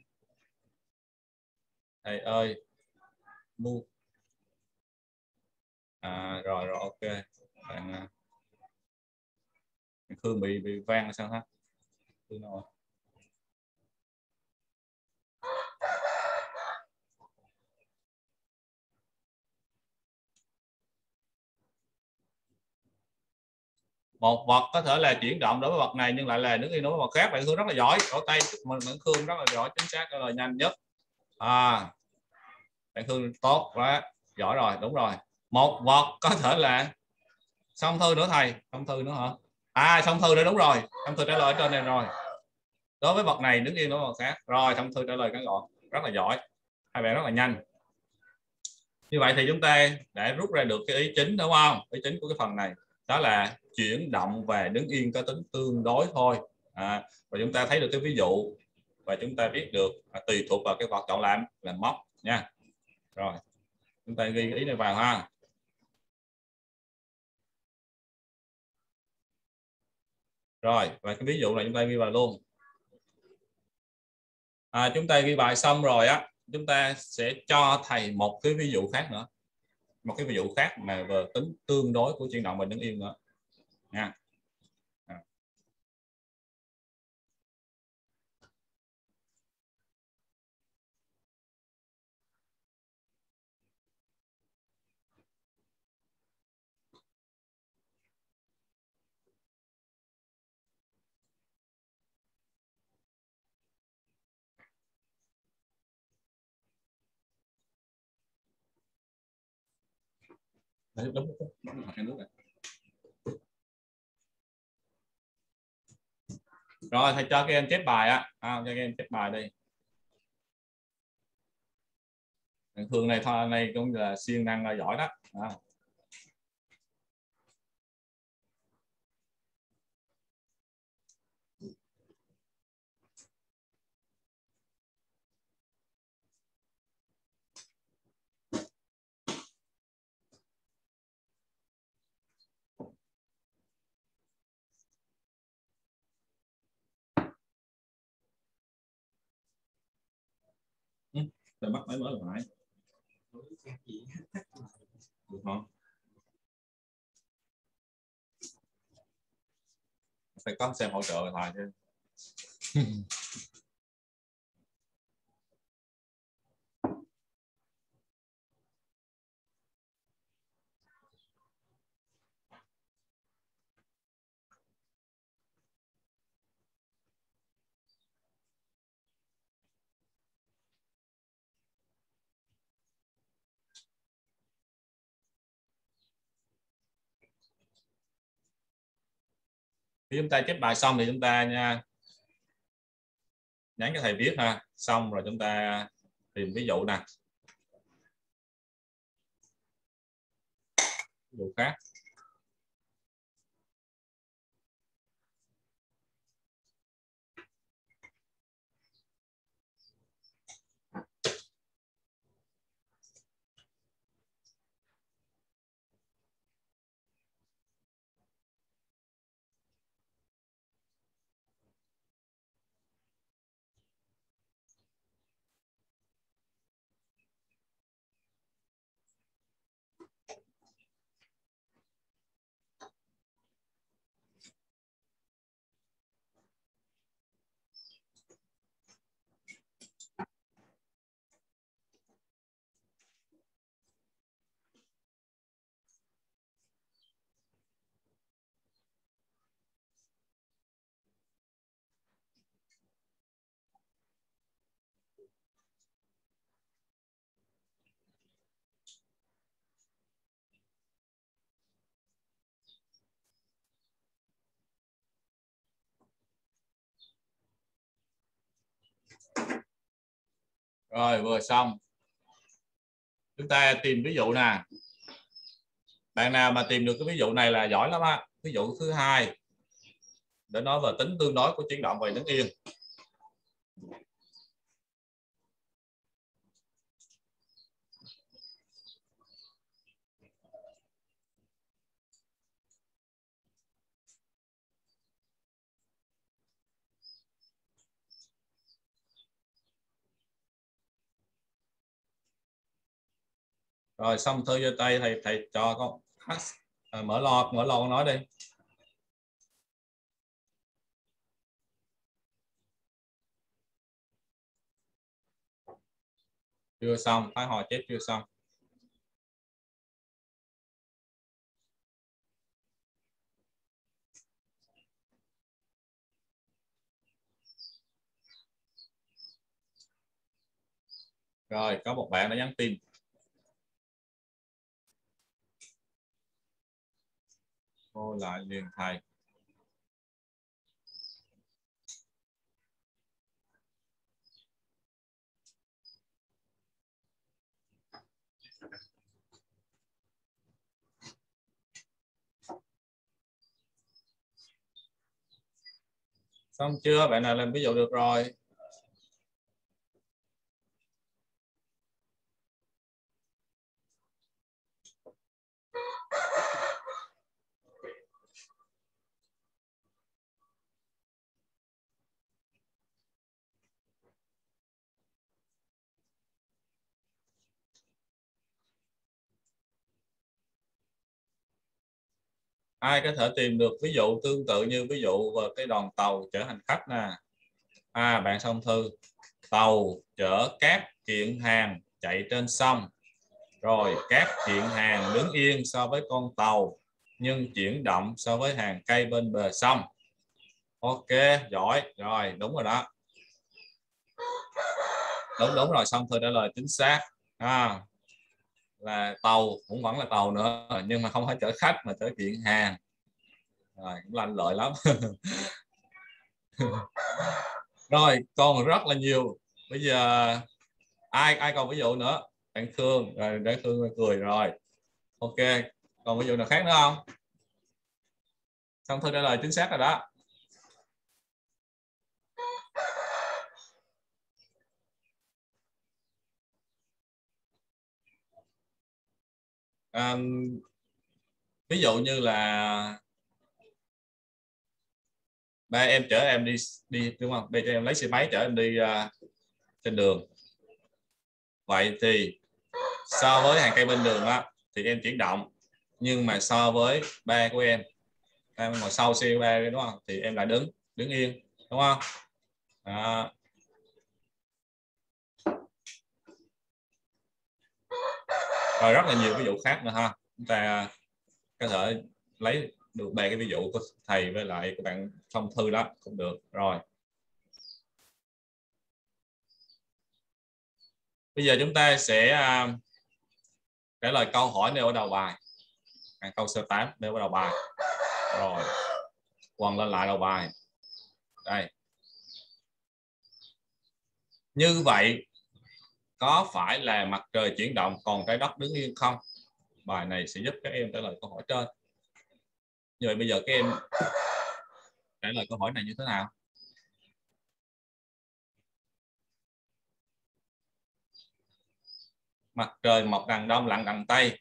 Thầy ơi mu. À, rồi rồi ok. Bạn à, Khương bị bị vang sao hả tôi nói một vật có thể là chuyển động đối với vật này nhưng lại là nước yên đối với vật khác, bạn Khương rất là giỏi. Ở tay mình, bạn Khương rất là giỏi, chính xác là nhanh nhất. À bạn Khương tốt quá, giỏi rồi, đúng rồi. Một vật có thể là xong thư nữa thầy. Xong thư nữa hả? À xong thư đó đúng rồi. Xong thư trả lời ở trên này rồi. Đối với vật này đứng yên đối với vật khác. Rồi xong thư trả lời ngắn gọn. Rất là giỏi. Hai bạn rất là nhanh. Như vậy thì chúng ta đã rút ra được cái ý chính, đúng không? Ý chính của cái phần này. Đó là chuyển động và đứng yên có tính tương đối thôi. À, và chúng ta thấy được cái ví dụ và chúng ta biết được à, tùy thuộc vào cái vật chọn làm là móc nha. Rồi chúng ta ghi ý này vào ha. Rồi và cái ví dụ này chúng ta ghi vào luôn. À, chúng ta ghi bài xong rồi á chúng ta sẽ cho thầy một cái ví dụ khác nữa. Một cái ví dụ khác mà về tính tương đối của chuyển động và đứng yên nữa nha. Đấy, đúng, đúng, đúng, đúng, nước đúng rồi rồi thầy cho các em chép bài á. À, cho các em chép bài đi. Thường này thôi này cũng là siêng năng là giỏi đó. À. là bắt máy mở lại. Được không? Phải có xem hỗ trợ lại chứ. *laughs* khi chúng ta chép bài xong thì chúng ta nha, nhắn cho thầy viết ha. Xong rồi chúng ta tìm ví dụ nè. Ví dụ khác. Rồi, vừa xong. Chúng ta tìm ví dụ nè. Bạn nào mà tìm được cái ví dụ này là giỏi lắm á. Ví dụ thứ hai, để nói về tính tương đối của chuyển động về đứng yên. Rồi xong thư vô tay thầy thầy cho con à, mở lo mở lo con nói đi. Chưa xong phải hỏi chết chưa xong. Rồi có một bạn đã nhắn tin. Cô lại liền thầy. Xong chưa? Bạn nào làm ví dụ được rồi? Ai có thể tìm được ví dụ tương tự như ví dụ về cái đoàn tàu chở hành khách nè? À bạn xong thư. Tàu chở các kiện hàng chạy trên sông. Rồi các kiện hàng đứng yên so với con tàu nhưng chuyển động so với hàng cây bên bờ sông. Ok giỏi. Rồi đúng rồi đó. Đúng đúng rồi. Xong thư trả lời chính xác. À, là tàu, cũng vẫn là tàu nữa, nhưng mà không phải chở khách mà chở chuyện hàng. Rồi, cũng lanh lợi lắm. *laughs* Rồi, còn rất là nhiều. Bây giờ, ai ai còn ví dụ nữa? Bạn thương rồi, để thương cười rồi. Ok, còn ví dụ nào khác nữa không? Xong thôi trả lời chính xác rồi đó. À, ví dụ như là ba em chở em đi đi đúng không? Bây cho em lấy xe máy chở em đi uh, trên đường. Vậy thì so với hàng cây bên đường á thì em chuyển động. Nhưng mà so với ba của em em ngồi sau xe ba đúng không? Thì em lại đứng đứng yên đúng không? Đó. Rồi rất là nhiều ví dụ khác nữa ha. Chúng ta có thể lấy được ba cái ví dụ của thầy với lại các bạn trong thư đó cũng được. Rồi. Bây giờ chúng ta sẽ à, trả lời câu hỏi nêu ở đầu bài. À, câu số tám nêu ở đầu bài. Rồi. Quần lên lại đầu bài. Đây. Như vậy có phải là mặt trời chuyển động còn trái đất đứng yên không? Bài này sẽ giúp các em trả lời câu hỏi trên. Như vậy bây giờ các em trả lời câu hỏi này như thế nào? Mặt trời mọc đằng đông, lặn đằng tây.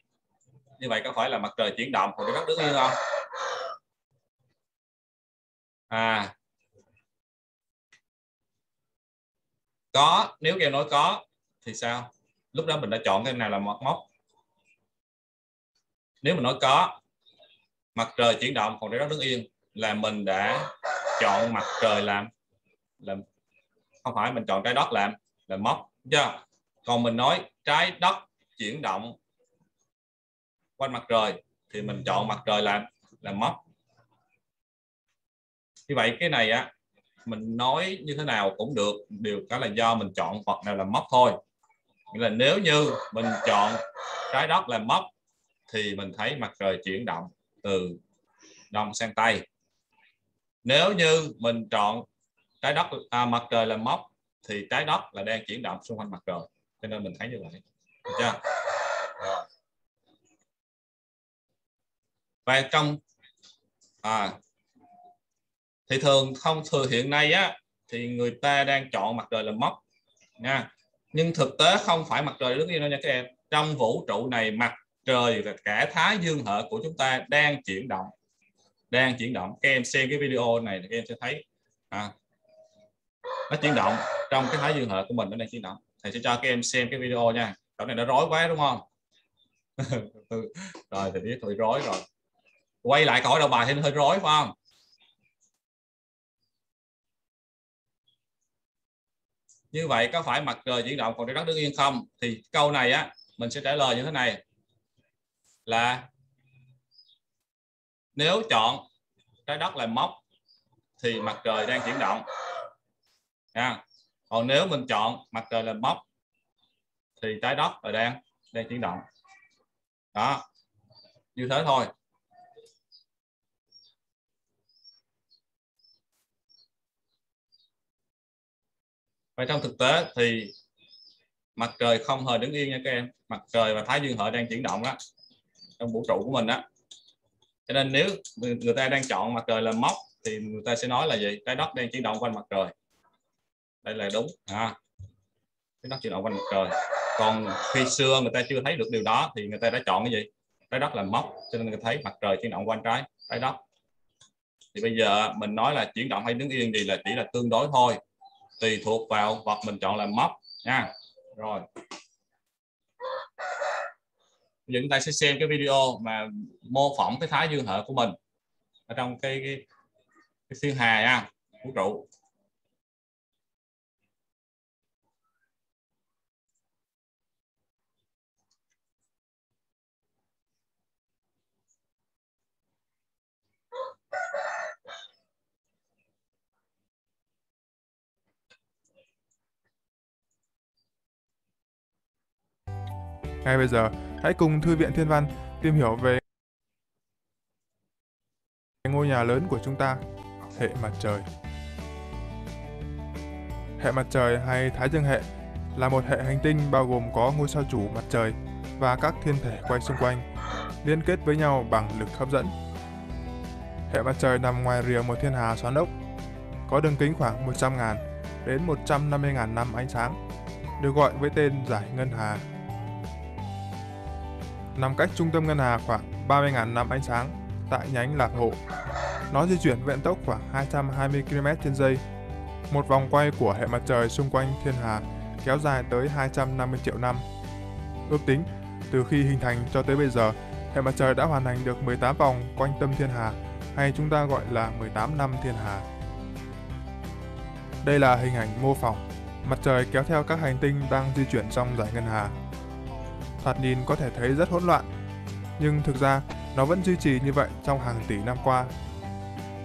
Như vậy có phải là mặt trời chuyển động còn trái đất đứng yên không? À. Có, nếu em nói có thì sao? Lúc đó mình đã chọn cái nào là mặt mốc nếu mình nói có, mặt trời chuyển động, còn trái đất đứng yên, là mình đã chọn mặt trời làm làm, không phải mình chọn trái đất làm làm mốc chưa dạ. còn mình nói trái đất chuyển động quanh mặt trời, thì mình chọn mặt trời làm làm mốc như vậy cái này á, mình nói như thế nào cũng được, đều cả là do mình chọn vật nào là mốc thôi nghĩa là nếu như mình chọn trái đất làm mốc thì mình thấy mặt trời chuyển động từ đông sang tây. Nếu như mình chọn trái đất à, mặt trời làm mốc thì trái đất là đang chuyển động xung quanh mặt trời. Cho nên mình thấy như vậy. Được chưa? Và trong à, thì thường không thường hiện nay á thì người ta đang chọn mặt trời làm mốc nha nhưng thực tế không phải mặt trời đứng yên đâu nha các em. Trong vũ trụ này mặt trời và cả thái dương hệ của chúng ta đang chuyển động. Đang chuyển động. Các em xem cái video này thì các em sẽ thấy à, nó chuyển động trong cái thái dương hệ của mình nó đang chuyển động. Thầy sẽ cho các em xem cái video nha. Chỗ này nó rối quá đúng không? *laughs* Rồi thì biết hơi rối rồi. Quay lại câu hỏi đầu bài thì hơi rối phải không? Như vậy có phải mặt trời chuyển động còn trái đất đứng yên không? Thì câu này á, mình sẽ trả lời như thế này. Là nếu chọn trái đất là mốc thì mặt trời đang chuyển động. Nha. Còn nếu mình chọn mặt trời là mốc thì trái đất là đang đang chuyển động. Đó. Như thế thôi. Và trong thực tế thì mặt trời không hề đứng yên nha các em. Mặt trời và thái dương hệ đang chuyển động đó trong vũ trụ của mình đó cho nên nếu người ta đang chọn mặt trời là móc thì người ta sẽ nói là gì? Trái đất đang chuyển động quanh mặt trời. Đây là đúng. À, trái đất chuyển động quanh mặt trời. Còn khi xưa người ta chưa thấy được điều đó thì người ta đã chọn cái gì? Trái đất là móc cho nên người ta thấy mặt trời chuyển động quanh trái trái đất. Thì bây giờ mình nói là chuyển động hay đứng yên gì là chỉ là tương đối thôi tùy thuộc vào vật mình chọn là móc nha. Rồi. Bây giờ chúng ta sẽ xem cái video mà mô phỏng cái thái dương hệ của mình ở trong cái cái, cái thiên hà nha vũ trụ. Ngay bây giờ, hãy cùng Thư viện Thiên Văn tìm hiểu về ngôi nhà lớn của chúng ta, hệ mặt trời. Hệ mặt trời hay Thái Dương hệ là một hệ hành tinh bao gồm có ngôi sao chủ mặt trời và các thiên thể quay xung quanh, liên kết với nhau bằng lực hấp dẫn. Hệ mặt trời nằm ngoài rìa một thiên hà xoắn ốc, có đường kính khoảng 100.000 đến 150.000 năm ánh sáng, được gọi với tên giải ngân hà nằm cách trung tâm ngân hà khoảng 30.000 năm ánh sáng tại nhánh lạc hộ. Nó di chuyển vận tốc khoảng 220 km h giây. Một vòng quay của hệ mặt trời xung quanh thiên hà kéo dài tới 250 triệu năm. Ước tính, từ khi hình thành cho tới bây giờ, hệ mặt trời đã hoàn thành được 18 vòng quanh tâm thiên hà, hay chúng ta gọi là 18 năm thiên hà. Đây là hình ảnh mô phỏng mặt trời kéo theo các hành tinh đang di chuyển trong giải ngân hà thoạt nhìn có thể thấy rất hỗn loạn, nhưng thực ra nó vẫn duy trì như vậy trong hàng tỷ năm qua.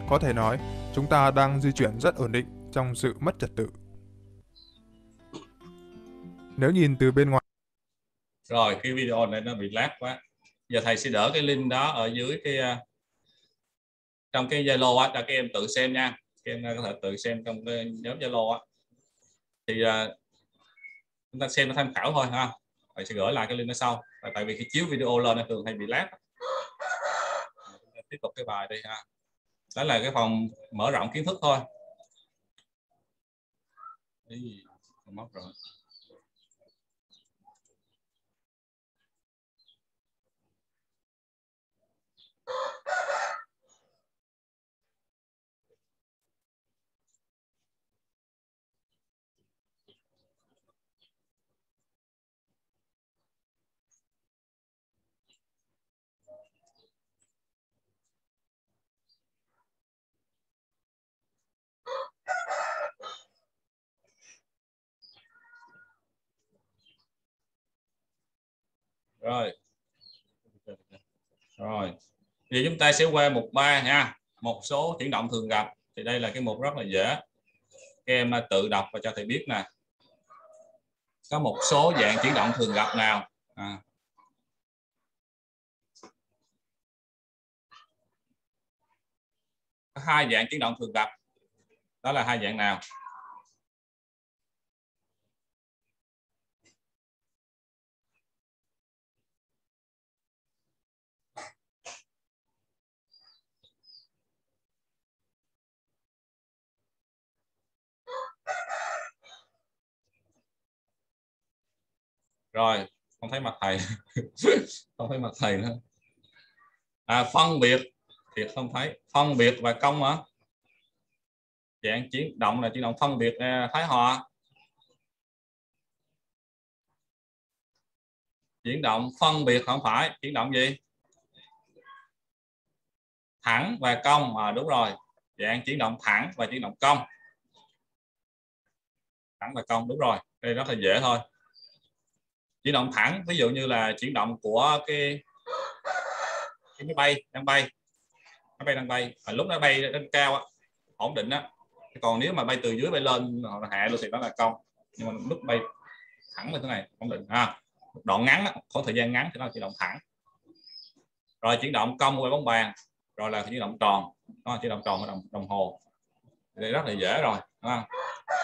Có thể nói, chúng ta đang di chuyển rất ổn định trong sự mất trật tự. Nếu nhìn từ bên ngoài rồi cái video này nó bị lag quá giờ thầy sẽ đỡ cái link đó ở dưới cái à, trong cái zalo á cho các em tự xem nha các em có thể tự xem trong cái nhóm zalo á thì uh, chúng ta xem nó tham khảo thôi ha thầy sẽ gửi lại cái link ở sau. Tại, tại vì khi chiếu video lên thường hay bị lag. Tiếp tục cái bài đi ha. Đó là cái phần mở rộng kiến thức thôi. Ý, mất rồi. Rồi. Rồi. Thì chúng ta sẽ qua mục 3 nha. Một số chuyển động thường gặp. Thì đây là cái mục rất là dễ. Các em tự đọc và cho thầy biết nè. Có một số dạng chuyển động thường gặp nào? À. có hai dạng chuyển động thường gặp. Đó là hai dạng nào? Rồi không thấy mặt thầy *laughs* không thấy mặt thầy nữa. À, phân biệt. Thì không thấy. Phân biệt và công hả? Dạng chuyển động là chuyển động. Phân biệt à, thái hòa. Chuyển động phân biệt không phải. Chuyển động gì? Thẳng và cong à, đúng rồi. Dạng chuyển động thẳng và chuyển động cong thẳng và cong đúng rồi. Đây rất là dễ thôi chuyển động thẳng ví dụ như là chuyển động của cái cái máy bay đang bay máy bay đang bay. À, lúc nó bay lên cao á, ổn định á. Còn nếu mà bay từ dưới bay lên hoặc là hạ luôn thì đó là cong nhưng mà lúc bay thẳng như thế này ổn định ha. Đoạn ngắn khoảng thời gian ngắn thì nó là chuyển động thẳng. Rồi chuyển động cong quay bóng bàn rồi là chuyển động tròn nó là chuyển động tròn của đồng, đồng hồ. Đây rất là dễ rồi ha.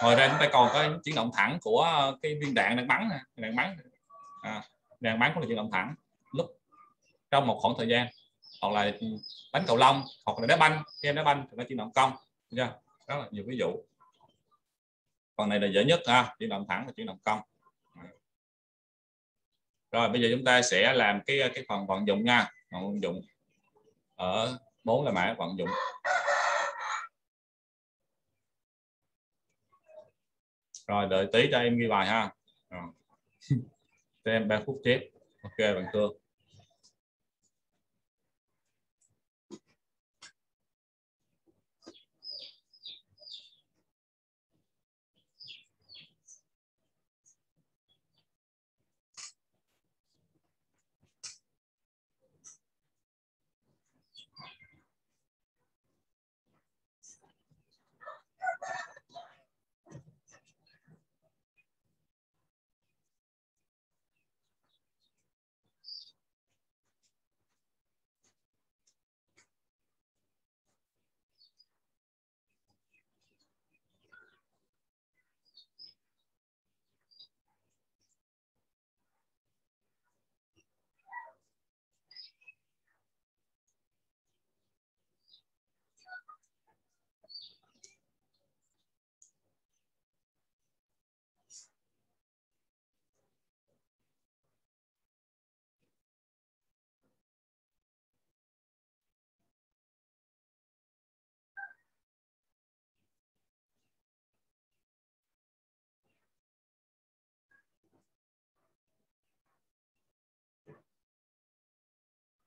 ngoài ra chúng ta còn có chuyển động thẳng của cái viên đạn đang bắn đạn bắn à, đang bán cũng là chuyển động thẳng lúc trong một khoảng thời gian hoặc là đánh cầu lông hoặc là đá banh khi em đá banh thì nó chuyển động cong nha rất là nhiều ví dụ. Còn này là dễ nhất ha chuyển động thẳng và chuyển động cong. Rồi bây giờ chúng ta sẽ làm cái cái phần vận dụng nha vận dụng ở bốn là mã vận dụng. Rồi đợi tí cho em ghi bài ha. Rồi. *laughs* cho em ba phút chép ok bạn cương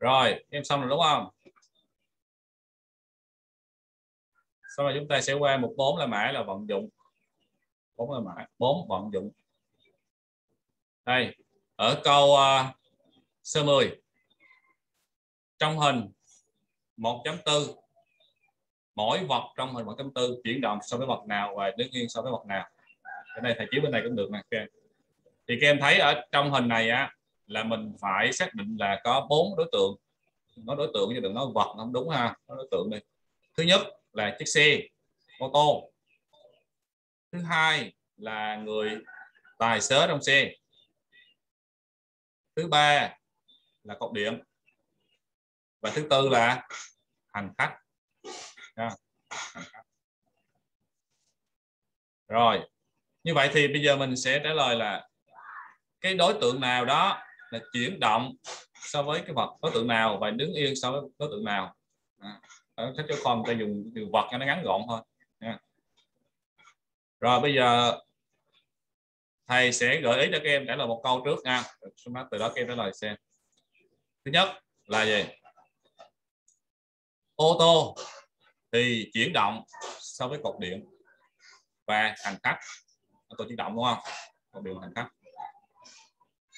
rồi em xong rồi đúng không? Sau đó chúng ta sẽ qua một bốn là mã là vận dụng. Bốn là mã bốn vận dụng. Đây ở câu uh, sơ 10 trong hình 1.4 mỗi vật trong hình 1.4 chuyển động so với vật nào và đứng yên so với vật nào. Cái này thầy chiếu bên này cũng được nè thì các em thấy ở trong hình này á là mình phải xác định là có bốn đối tượng. Nói đối tượng chứ đừng nói vật không đúng ha. Nói đối tượng đi. Thứ nhất là chiếc xe ô tô. Thứ hai là người tài xế trong xe. Thứ ba là cột điện. Và thứ tư là hành khách. Hành khách. Rồi, như vậy thì bây giờ mình sẽ trả lời là cái đối tượng nào đó là chuyển động so với cái vật đối tượng nào và đứng yên so với đối tượng nào. À, ở sách giáo khoa ta dùng từ vật cho nó ngắn gọn thôi. À. Rồi bây giờ thầy sẽ gợi ý cho các em trả lời một câu trước nha. Từ đó các em trả lời xem. Thứ nhất là gì? Ô tô thì chuyển động so với cột điện và hành khách. Ô tô chuyển động đúng không? Cột điện hành khách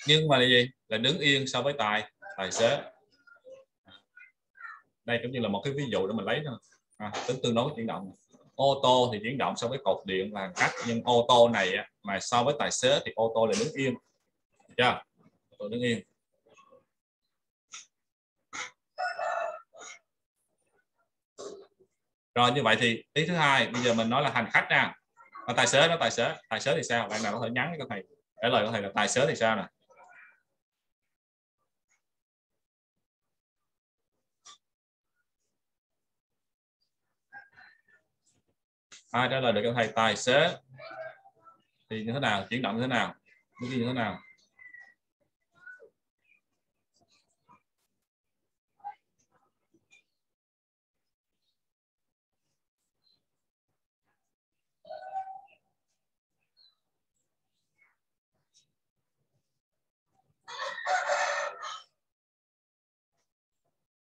nhưng mà là gì? Là đứng yên so với tài. Tài xế. Đây cũng như là một cái ví dụ để mình lấy thôi. À, tính tương đối chuyển động. Ô tô thì chuyển động so với cột điện là hành khách nhưng ô tô này mà so với tài xế thì ô tô là đứng yên. Được chưa? Tôi đứng yên. Rồi như vậy thì ý thứ hai bây giờ mình nói là hành khách nha. Và tài xế đó tài xế tài xế thì sao? Bạn nào có thể nhắn với thầy trả lời của thầy là tài xế thì sao nè? ai trả lời được cho thầy? Tài xế. Thì như thế nào? Chuyển động như thế nào? Bước đi như thế nào?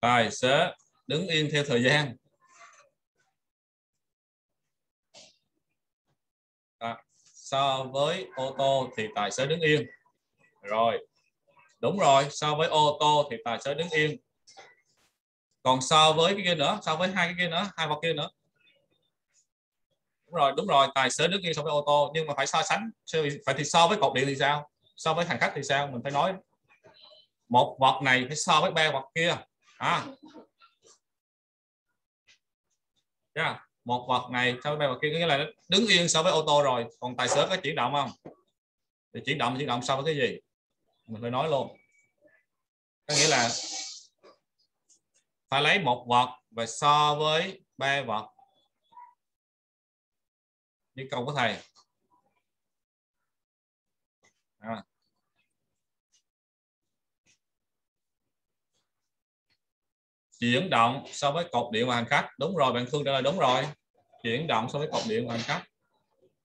Tài xế đứng yên theo thời gian. So với ô tô thì tài xế đứng yên. Rồi. Đúng rồi, so với ô tô thì tài xế đứng yên. Còn so với cái kia nữa, so với hai cái kia nữa, hai vật kia nữa. Đúng rồi đúng rồi, tài xế đứng yên so với ô tô. Nhưng mà phải so sánh phải thì so với cột điện thì sao? So với hành khách thì sao? Mình phải nói một vật này phải so với ba vật kia. À. yeah một vật này so với ba vật kia nghĩa là đứng yên so với ô tô rồi, còn tài xế có chuyển động không? Thì chuyển động chuyển động so với cái gì? Mình phải nói luôn. Có nghĩa là phải lấy một vật và so với ba vật. Như câu của thầy à chuyển động so với cột điện và hành khách. Đúng rồi bạn Phương trả lời đúng rồi. Chuyển động so với cột điện và hành khách.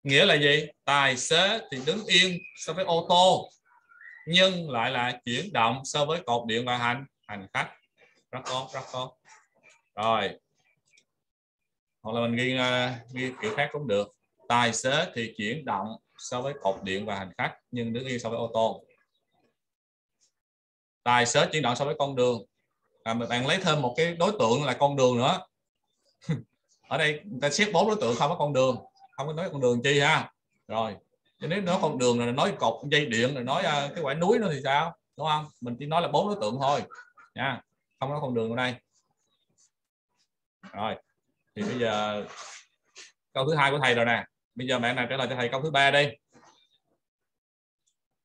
Nghĩa là gì? Tài xế thì đứng yên so với ô tô nhưng lại là chuyển động so với cột điện và hành hành khách. Rất tốt rất tốt. Rồi. Hoặc là mình ghi, à, ghi kiểu khác cũng được. Tài xế thì chuyển động so với cột điện và hành khách nhưng đứng yên so với ô tô. Tài xế chuyển động so với con đường à, bạn lấy thêm một cái đối tượng là con đường nữa. Ở đây người ta xét bốn đối tượng không có con đường. Không có nói con đường chi ha. Rồi. Nếu nói con đường là nói cột dây điện rồi nói uh, cái quả núi nữa thì sao? Đúng không? Mình chỉ nói là bốn đối tượng thôi. Nha. Không có con đường ở đây. Rồi. Thì bây giờ câu thứ hai của thầy rồi nè. Bây giờ bạn nào trả lời cho thầy câu thứ ba đi.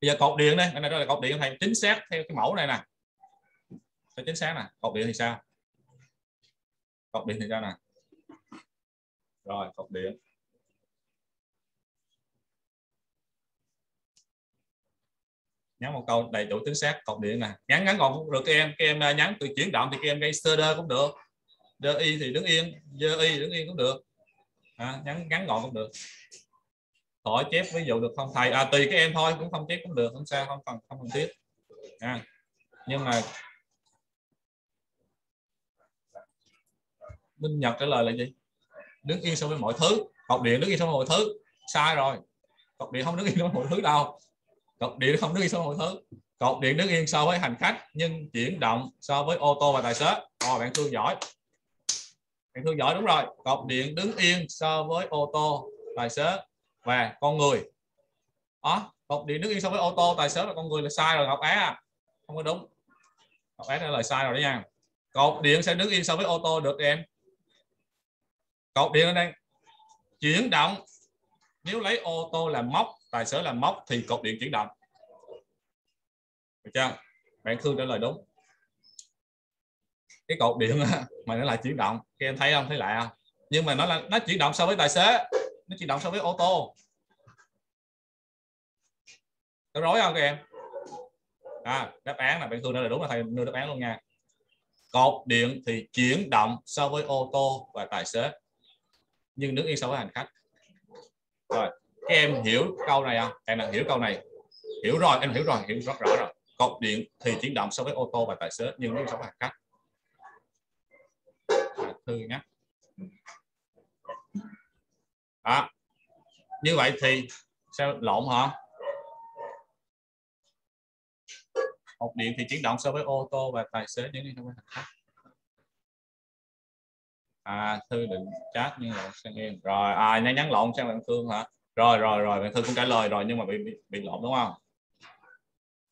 Bây giờ cột điện đây. Bạn nào trả lời cột điện thầy chính xác theo cái mẫu này nè nó chính xác nè. Cột điện thì sao? Cột điện thì sao nè? Rồi cột điện. Nhắn một câu đầy đủ chính xác cột điện nè. Nhắn ngắn cũng được các em các em à, nhắn từ chuyển động thì các em gây sơ đơ cũng được. Đơ y thì đứng yên dơ y đứng yên cũng được. À, nhắn ngắn gọn cũng được. Khỏi chép ví dụ được không? Thầy à tùy các em thôi cũng không chép cũng được không sao không cần không cần thiết. À, nhưng mà minh nhật trả lời là gì? Đứng yên so với mọi thứ. Cột điện đứng yên so với mọi thứ. Sai rồi. Cột điện không đứng yên so với mọi thứ đâu. Cột điện không đứng yên so với mọi thứ. Cột điện đứng yên so với hành khách, nhưng chuyển động so với ô tô và tài xế. Rồi bạn thương giỏi. Bạn thương giỏi đúng rồi. Cột điện đứng yên so với ô tô, tài xế và con người. Đó cột điện đứng yên so với ô tô, tài xế và con người là sai rồi, ngọc á. À. không có đúng. Ngọc á trả lời sai rồi đó nha. Cột điện sẽ đứng yên so với ô tô, được em? Cột điện ở đây. Chuyển động. Nếu lấy ô tô làm móc tài xế làm móc thì cột điện chuyển động. Được chưa? Bạn thương trả lời đúng. Cái cột điện *laughs* mà nó là chuyển động. Các em thấy không? Thấy lại không? Nhưng mà nó là nó chuyển động so với tài xế. Nó chuyển động so với ô tô. Có rối không các em? À, đáp án là bạn thương trả lời đúng là thầy đưa đáp án luôn nha. Cột điện thì chuyển động so với ô tô và tài xế nhưng đứng yên so với hành khách. Rồi các em hiểu câu này không? Em đã hiểu câu này. Hiểu rồi em hiểu rồi hiểu rất rõ rồi. Cột điện thì chuyển động so với ô tô và tài xế nhưng đứng so với hành khách. À, thư nhé. Như vậy thì sao lộn hả? Cột điện thì chuyển động so với ô tô và tài xế nhưng đứng so với hành khách à thư định chat nhưng mà sang em rồi à nhắn nhắn lộn sang bạn thương hả? Rồi rồi rồi bạn thương cũng trả lời rồi nhưng mà bị bị, bị lộn đúng không?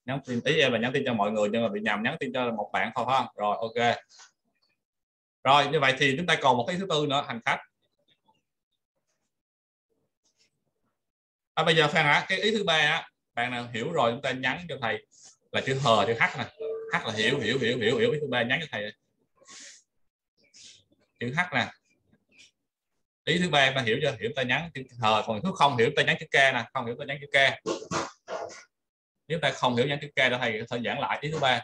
Nhắn tin ý em là nhắn tin cho mọi người nhưng mà bị nhầm nhắn tin cho một bạn thôi ha rồi ok. Rồi như vậy thì chúng ta còn một cái thứ tư nữa hành khách. À, bây giờ phan hả? Cái ý thứ ba á bạn nào hiểu rồi chúng ta nhắn cho thầy là chữ hờ chữ h nè h là hiểu hiểu hiểu hiểu hiểu ý thứ ba nhắn cho thầy chữ h nè. Ý thứ ba em ta hiểu chưa? Hiểu ta nhắn chữ hờ còn thứ không hiểu ta nhắn chữ k nè. Không hiểu ta nhắn chữ k. Nếu ta không hiểu nhắn chữ k đó thầy thầy giảng lại ý thứ ba.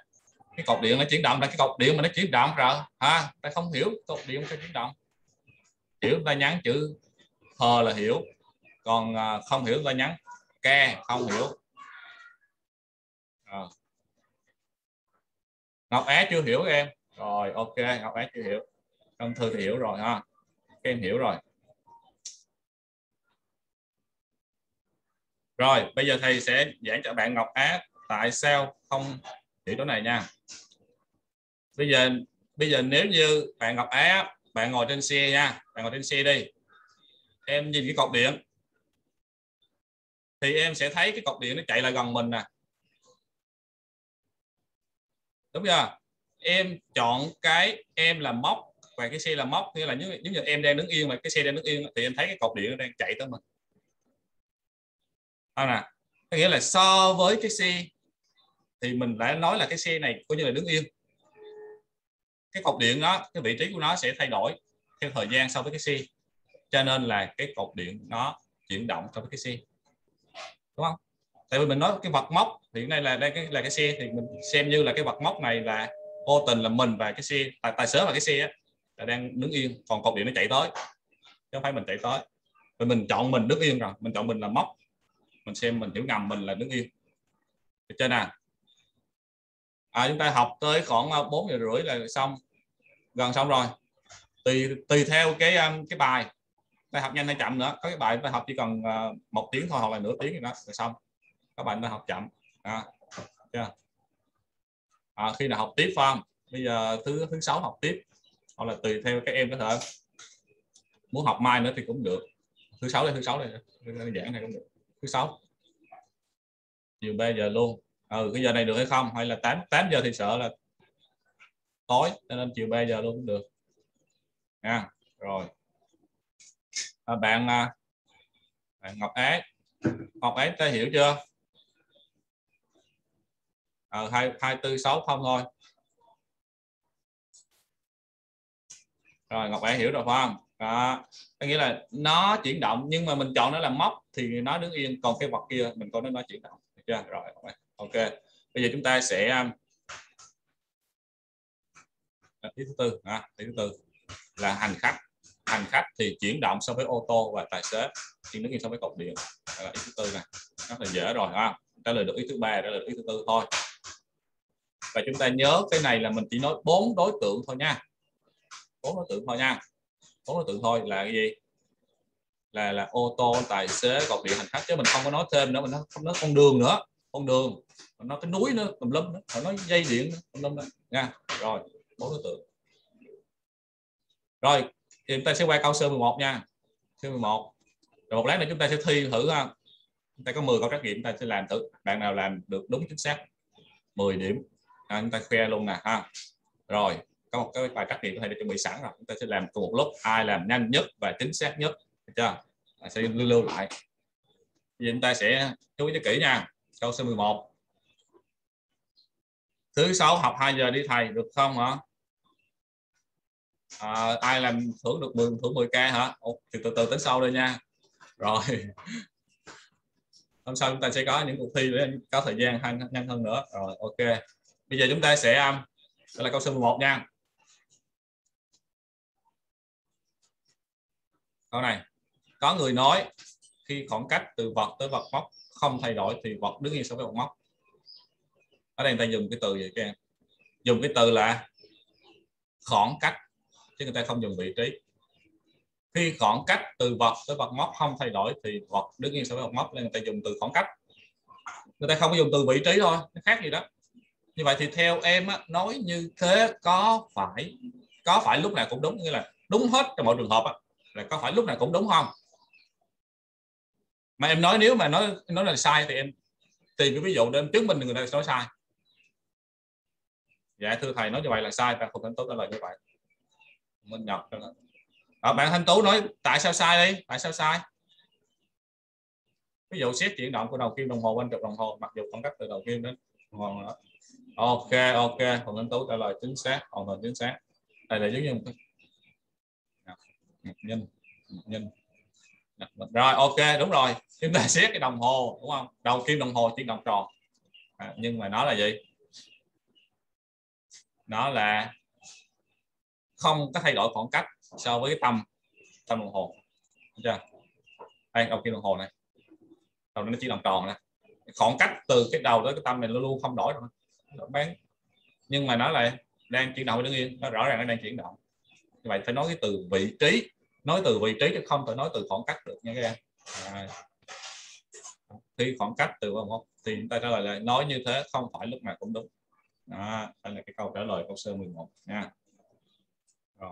Cái cột điện nó chuyển động là cái cột điện mà nó chuyển động rồi. Ha, ta không hiểu cột điện nó chuyển động. Hiểu ta nhắn chữ hờ là hiểu. Còn à, không hiểu ta nhắn k, không hiểu. À. ngọc á chưa hiểu em? Rồi, ok, Ngọc Á chưa hiểu công thư thì hiểu rồi ha. Các em hiểu rồi. Rồi, bây giờ thầy sẽ giảng cho bạn Ngọc Á tại sao không hiểu chỗ này nha. Bây giờ bây giờ nếu như bạn Ngọc Á, bạn ngồi trên xe nha. Bạn ngồi trên xe đi. Em nhìn cái cột điện. Thì em sẽ thấy cái cột điện nó chạy lại gần mình nè. Đúng chưa? Em chọn cái em là móc và cái xe là móc nghĩa là nếu, nếu như em đang đứng yên mà cái xe đang đứng yên thì em thấy cái cột điện đang chạy tới mình. Không nè có nghĩa là so với cái xe thì mình đã nói là cái xe này coi như là đứng yên. Cái cột điện đó cái vị trí của nó sẽ thay đổi theo thời gian so với cái xe cho nên là cái cột điện nó chuyển động so với cái xe. Đúng không? Tại vì mình nói cái vật móc thì hiện nay là đây cái là cái xe thì mình xem như là cái vật móc này là vô tình là mình và cái xe tài, tài xế và cái xe là đang đứng yên còn cột điện nó chạy tới. Chứ không phải mình chạy tới. Rồi mình chọn mình đứng yên rồi. Mình chọn mình là móc. Mình xem mình hiểu ngầm mình là đứng yên. Được chưa nè à, chúng ta học tới khoảng à, 4 giờ rưỡi là xong. Gần xong rồi. Tùy tùy theo cái à, cái bài. Ta học nhanh hay chậm nữa. Có cái bài ta học chỉ cần à, một tiếng thôi hoặc là nửa tiếng thì nó là xong. Các bạn ta học chậm. À, chưa? À, khi nào học tiếp phải không? Bây giờ thứ thứ sáu học tiếp hoặc là tùy theo các em có thể muốn học mai nữa thì cũng được. Thứ sáu đây thứ sáu đây. Giảng này cũng được. Thứ sáu. Chiều ba giờ luôn. Ừ cái giờ này được hay không? Hay là 8 8 giờ thì sợ là tối cho nên chiều 3 giờ luôn cũng được. Nha rồi. À, bạn, à, bạn Ngọc Ái. Ngọc Ái ta hiểu chưa? Ờ, hai hai tư sáu không thôi. Rồi Ngọc bạn hiểu rồi phải không? Đó. Có nghĩa là nó chuyển động nhưng mà mình chọn nó là móc thì nó đứng yên còn cái vật kia mình coi nó nó chuyển động. Được chưa? Rồi ok. Bây giờ chúng ta sẽ à, ý thứ tư à, ý thứ tư là hành khách. Hành khách thì chuyển động so với ô tô và tài xế chuyển đứng yên so với cột điện. Là ý thứ tư này rất là dễ rồi ha trả lời được ý thứ ba trả lời được ý thứ tư thôi. Và chúng ta nhớ cái này là mình chỉ nói bốn đối tượng thôi nha bốn đối tượng thôi nha. Bốn đối tượng thôi là cái gì? Là là ô tô tài xế cột điện hành khách chứ mình không có nói thêm nữa mình không nói con đường nữa con đường. Nó cái núi nữa tùm lum nữa nói dây điện nữa tùm lum nữa. Nha rồi bốn đối tượng rồi thì chúng ta sẽ quay câu sơ 11 nha. Sơ 11 rồi một lát nữa chúng ta sẽ thi thử ha chúng ta có 10 câu trắc nghiệm chúng ta sẽ làm thử. Bạn nào làm được đúng chính xác? 10 điểm. À, chúng ta khoe luôn nè ha. Rồi có một cái bài trắc nghiệm có thể đã chuẩn bị sẵn rồi. Chúng ta sẽ làm cùng một lúc ai làm nhanh nhất và chính xác nhất được chưa? À, sẽ lưu lưu lại. Thì giờ chúng ta sẽ chú ý cho kỹ nha. Câu số 11 thứ sáu học 2 giờ đi thầy được không hả à, ai làm thưởng được 10 thưởng 10k hả? Ồ, thì từ từ tính sau đây nha. Rồi. Hôm sau chúng ta sẽ có những cuộc thi để có thời gian nhanh, nhanh hơn nữa. Rồi ok. Bây giờ chúng ta sẽ um, đây là câu số 11 nha. Câu này có người nói khi khoảng cách từ vật tới vật móc không thay đổi thì vật đứng yên so với vật móc. Ở đây người ta dùng cái từ gì các em dùng cái từ là khoảng cách chứ người ta không dùng vị trí. Khi khoảng cách từ vật tới vật móc không thay đổi thì vật đứng yên so với vật móc nên người ta dùng từ khoảng cách. Người ta không có dùng từ vị trí thôi nó khác gì đó. Như vậy thì theo em á, nói như thế có phải có phải lúc nào cũng đúng như là đúng hết trong mọi trường hợp á, là có phải lúc nào cũng đúng không? Mà em nói nếu mà nói nói là sai thì em tìm cái ví dụ để em chứng minh người ta nói sai. Dạ thưa thầy nói như vậy là sai và không thành tú trả lời như vậy. Minh nhập đó, bạn thanh tú nói tại sao sai đi? Tại sao sai? Ví dụ xét chuyển động của đầu kim đồng hồ quanh trục đồng hồ mặc dù khoảng cách từ đầu kim đến đồng hồ đó. ok ok hồng thanh tú trả lời chính xác hoàn toàn chính xác. Đây là giống như một nhân. Nhân rồi ok đúng rồi. Chúng ta xét cái đồng hồ đúng không? Đầu kim đồng hồ chuyển động tròn. À, nhưng mà nó là gì? Nó là không có thay đổi khoảng cách so với cái tâm tâm đồng hồ. Được chưa? Đây đầu kim đồng hồ này. Đầu nó chỉ đồng tròn này khoảng cách từ cái đầu tới cái tâm này luôn luôn không đổi rồi bán nhưng mà nó lại đang chuyển động đứng yên. Nó rõ ràng nó đang chuyển động. Như vậy phải nói cái từ vị trí nói từ vị trí chứ không thể nói từ khoảng cách được nha các em. À. khoảng cách từ một, thì chúng ta trả lời là nói như thế không phải lúc nào cũng đúng. Đó, đây là cái câu trả lời câu sơ 11 nha. Rồi.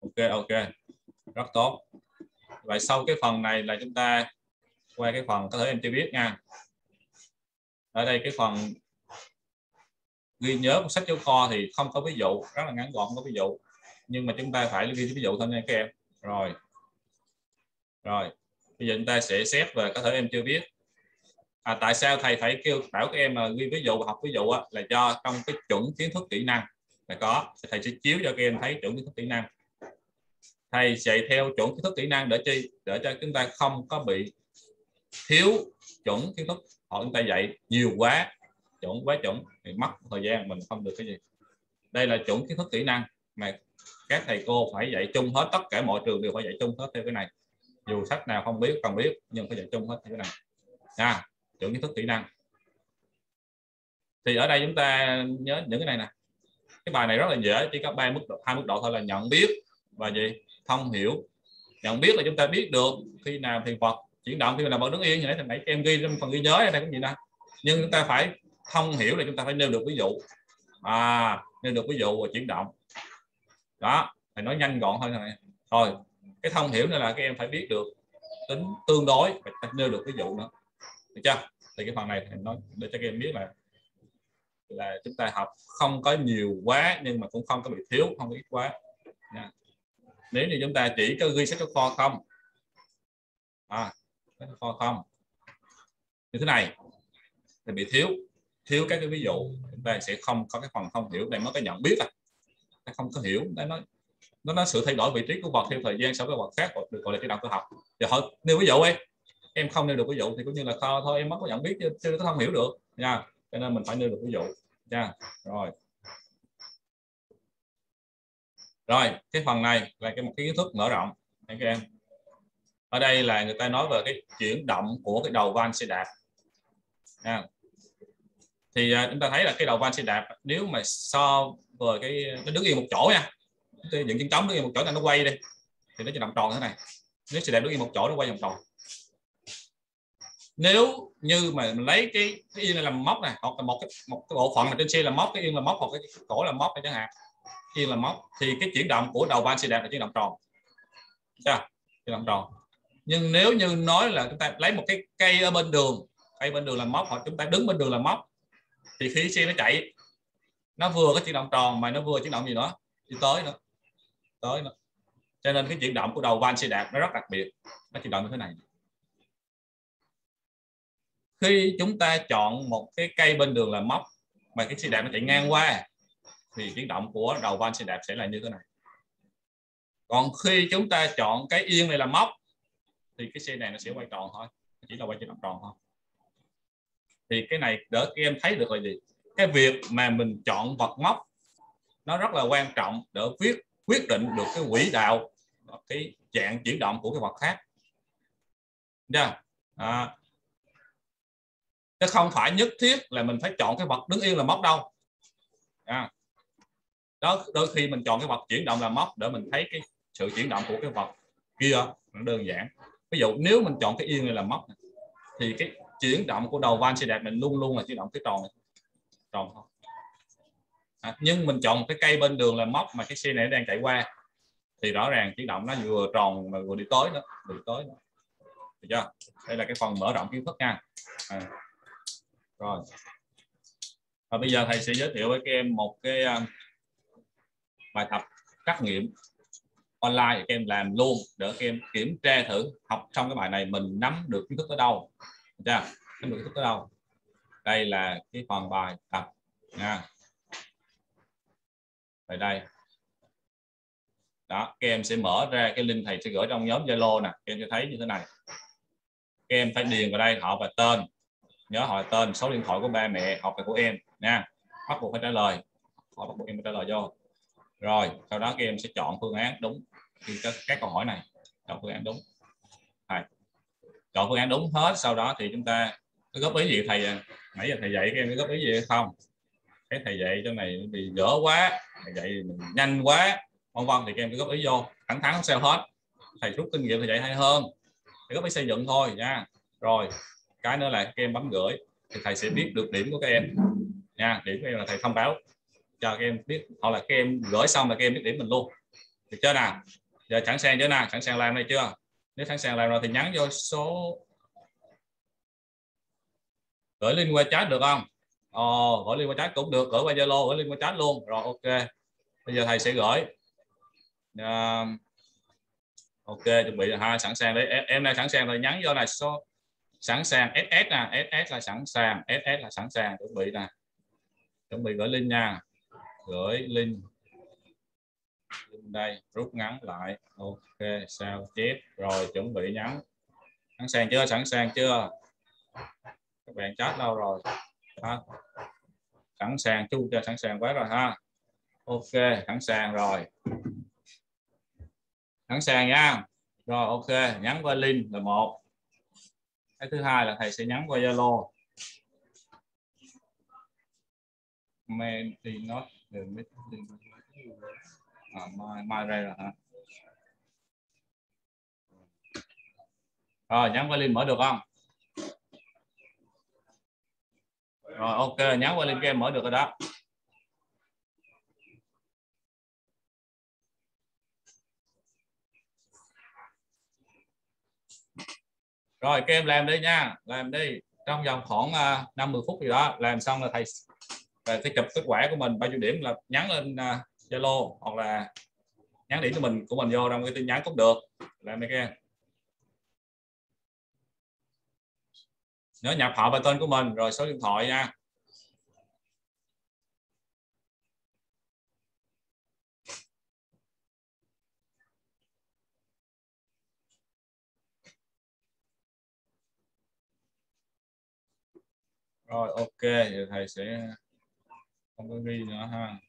Ok ok. Rất tốt. Vậy sau cái phần này là chúng ta, qua cái phần có thể em chưa biết nha. Ở đây cái phần ghi nhớ của sách giáo khoa thì không có ví dụ, rất là ngắn gọn có ví dụ nhưng mà chúng ta phải ghi ví dụ thôi nha các em. Rồi. Rồi. Bây giờ chúng ta sẽ xét về có thể em chưa biết. À, tại sao thầy phải kêu bảo các em mà ghi ví dụ học ví dụ á, là do trong cái chuẩn kiến thức kỹ năng là có. Thầy sẽ chiếu cho các em thấy chuẩn kiến thức kỹ năng. Thầy dạy theo chuẩn kiến thức kỹ năng để chi? Để cho chúng ta không có bị thiếu chuẩn kiến thức. Họ chúng ta dạy nhiều quá chuẩn quá chuẩn thì mất thời gian mình không được cái gì. Đây là chuẩn kiến thức kỹ năng mà các thầy cô phải dạy chung hết, tất cả mọi trường đều phải dạy chung hết theo cái này. Dù sách nào không biết cần biết, nhưng phải dạy chung hết theo cái này. À, Nha chuẩn kiến thức kỹ năng. Thì ở đây chúng ta nhớ những cái này nè. Cái bài này rất là dễ, chỉ có ba mức độ, hai mức độ thôi là nhận biết và gì? Thông hiểu. Nhận biết là chúng ta biết được khi nào thì vật chuyển động, khi nào vẫn đứng yên như nãy này nãy em ghi trong phần ghi nhớ ở đây cũng gì nè. Nhưng chúng ta phải thông hiểu là chúng ta phải nêu được ví dụ. À nêu được ví dụ và chuyển động đó phải nói nhanh gọn hơn này. Rồi cái thông hiểu này là các em phải biết được tính tương đối phải nêu được ví dụ nữa được chưa? Thì cái phần này thì nói để cho các em biết là là chúng ta học không có nhiều quá nhưng mà cũng không có bị thiếu, không có ít quá. Nha. nếu như chúng ta chỉ có ghi sách giáo khoa không à sách giáo khoa không, như thế này, thì bị thiếu. Thiếu các cái ví dụ, chúng ta sẽ không có cái phần không hiểu để mới có nhận biết à không có hiểu. Nó nói nó nó sự thay đổi vị trí của vật theo thời gian so với vật khác được gọi là cái động cơ học. Giờ hỏi nêu ví dụ ấy em không nêu được ví dụ thì cũng như là thôi thôi em mất có nhận biết chứ chưa có không hiểu được nha. Cho nên mình phải nêu được ví dụ nha. Rồi. Rồi cái phần này là cái một cái kiến thức mở rộng. Các em ở đây là người ta nói về cái chuyển động của cái đầu van xe đạp nha. Thì à, chúng ta thấy là cái đầu van xe đạp nếu mà so rồi cái nó đứng yên một chỗ nha. Những chân trống đứng yên một chỗ là nó quay đi. Thì nó sẽ nằm tròn thế này. Nếu xe đạp đứng yên một chỗ nó quay vòng tròn. Nếu như mà mình lấy cái, cái yên này làm móc này hoặc là một cái một cái bộ phận mà trên xe là móc cái yên là móc hoặc cái cổ là móc này chẳng hạn yên là móc thì cái chuyển động của đầu van xe đạp là chuyển động tròn. Chưa? Chuyển động tròn. Nhưng nếu như nói là chúng ta lấy một cái cây ở bên đường cây bên đường là móc hoặc chúng ta đứng bên đường là móc thì khi xe nó chạy nó vừa có chuyển động tròn mà nó vừa chuyển động gì nữa đi tới nữa tới nữa cho nên cái chuyển động của đầu van xe đạp nó rất đặc biệt. Nó chuyển động như thế này. Khi chúng ta chọn một cái cây bên đường là móc, mà cái xe đạp nó chạy ngang qua, thì chuyển động của đầu van xe đạp sẽ là như thế này. Còn khi chúng ta chọn cái yên này là móc, thì cái xe này nó sẽ quay tròn thôi. Chỉ là quay chuyển động tròn thôi. Thì cái này đỡ các em thấy được là gì? Cái việc mà mình chọn vật móc nó rất là quan trọng để viết quyết định được cái quỹ đạo cái dạng chuyển động của cái vật khác. Nha, à, chứ không phải nhất thiết là mình phải chọn cái vật đứng yên là móc đâu. À, đó đôi khi mình chọn cái vật chuyển động là móc để mình thấy cái sự chuyển động của cái vật kia nó đơn giản. Ví dụ nếu mình chọn cái yên này là móc thì cái chuyển động của đầu van xe đạp mình luôn luôn là chuyển động cái tròn này tròn không à, nhưng mình chọn cái cây bên đường là móc mà cái xe này đang chạy qua. Thì rõ ràng chuyển động nó vừa tròn mà vừa đi tới nữa vừa đi tới nữa. được chưa? Đây là cái phần mở rộng kiến thức nha. À. rồi. Và bây giờ thầy sẽ giới thiệu với các em một cái um, bài tập trắc nghiệm online các em làm luôn để các em kiểm tra thử học trong cái bài này mình nắm được kiến thức tới đâu. Chưa? Nắm được kiến thức tới đâu đây là cái phần bài tập nha. Ở đây. Đó các em sẽ mở ra cái link thầy sẽ gửi trong nhóm Zalo nè. Các em sẽ thấy như thế này. Các em phải điền vào đây họ và tên. Nhớ họ tên số điện thoại của ba mẹ học của em nha. Bắt buộc phải trả lời. Họ bắt buộc em phải trả lời vô. Rồi sau đó các em sẽ chọn phương án đúng. Khi các, các câu hỏi này. Chọn phương án đúng. Này. chọn phương án đúng hết sau đó thì chúng ta góp ý gì thầy à? nãy giờ thầy dạy các em góp ý gì hay không? Cái thầy dạy chỗ này bị dở quá, thầy dạy mình nhanh quá, vân vân, thì các em cứ góp ý vô, thẳng thắn không sao hết. Thầy rút kinh nghiệm thầy dạy hay hơn. Thầy góp ý xây dựng thôi, nha. Rồi, cái nữa là các em bấm gửi, thì thầy sẽ biết được điểm của các em. Nha, điểm của em là thầy thông báo cho các em biết, hoặc là các em gửi xong là các em biết điểm mình luôn. Được chưa nào? Giờ sẵn sàng chưa nào? Sẵn sàng làm này chưa? Nếu sẵn sàng làm rồi thì nhắn vô số gửi link qua chat được không? Ồ, gửi link qua chat cũng được gửi qua zalo gửi link qua chat luôn. Rồi ok. Bây giờ thầy sẽ gửi. Uh, ok chuẩn bị ha sẵn sàng đấy em, em đang sẵn sàng rồi nhắn vô này. Số sẵn sàng. Ss nè ss là sẵn sàng. Ss là sẵn sàng. Chuẩn bị nè. Chuẩn bị gửi link nha. Gửi link đây rút ngắn lại. Ok sao chép? Rồi chuẩn bị nhắn. Sẵn sàng chưa? Sẵn sàng chưa? Các bạn chat đâu rồi. Ha. sẵn sàng chu cho sẵn sàng quá rồi ha. Ok sẵn sàng rồi. Sẵn sàng nha. Rồi ok nhắn qua link là một. Cái thứ hai là thầy sẽ nhắn qua zalo. Men thì nó à, mai mai đây rồi hả rồi nhắn qua link mở được không? Rồi ok nhắn qua link game mở được rồi đó. Rồi các em làm đi nha làm đi. Trong vòng khoảng à, uh, 50 phút gì đó làm xong là thầy sẽ chụp kết quả của mình. Bao nhiêu điểm là nhắn lên à, zalo uh, hoặc là nhắn điểm cho mình của mình vô trong cái tin nhắn cũng được. Làm đi các em. Nhớ nhập họ và tên của mình, rồi số điện thoại nha. Rồi, ok giờ thầy sẽ không có ghi nữa ha.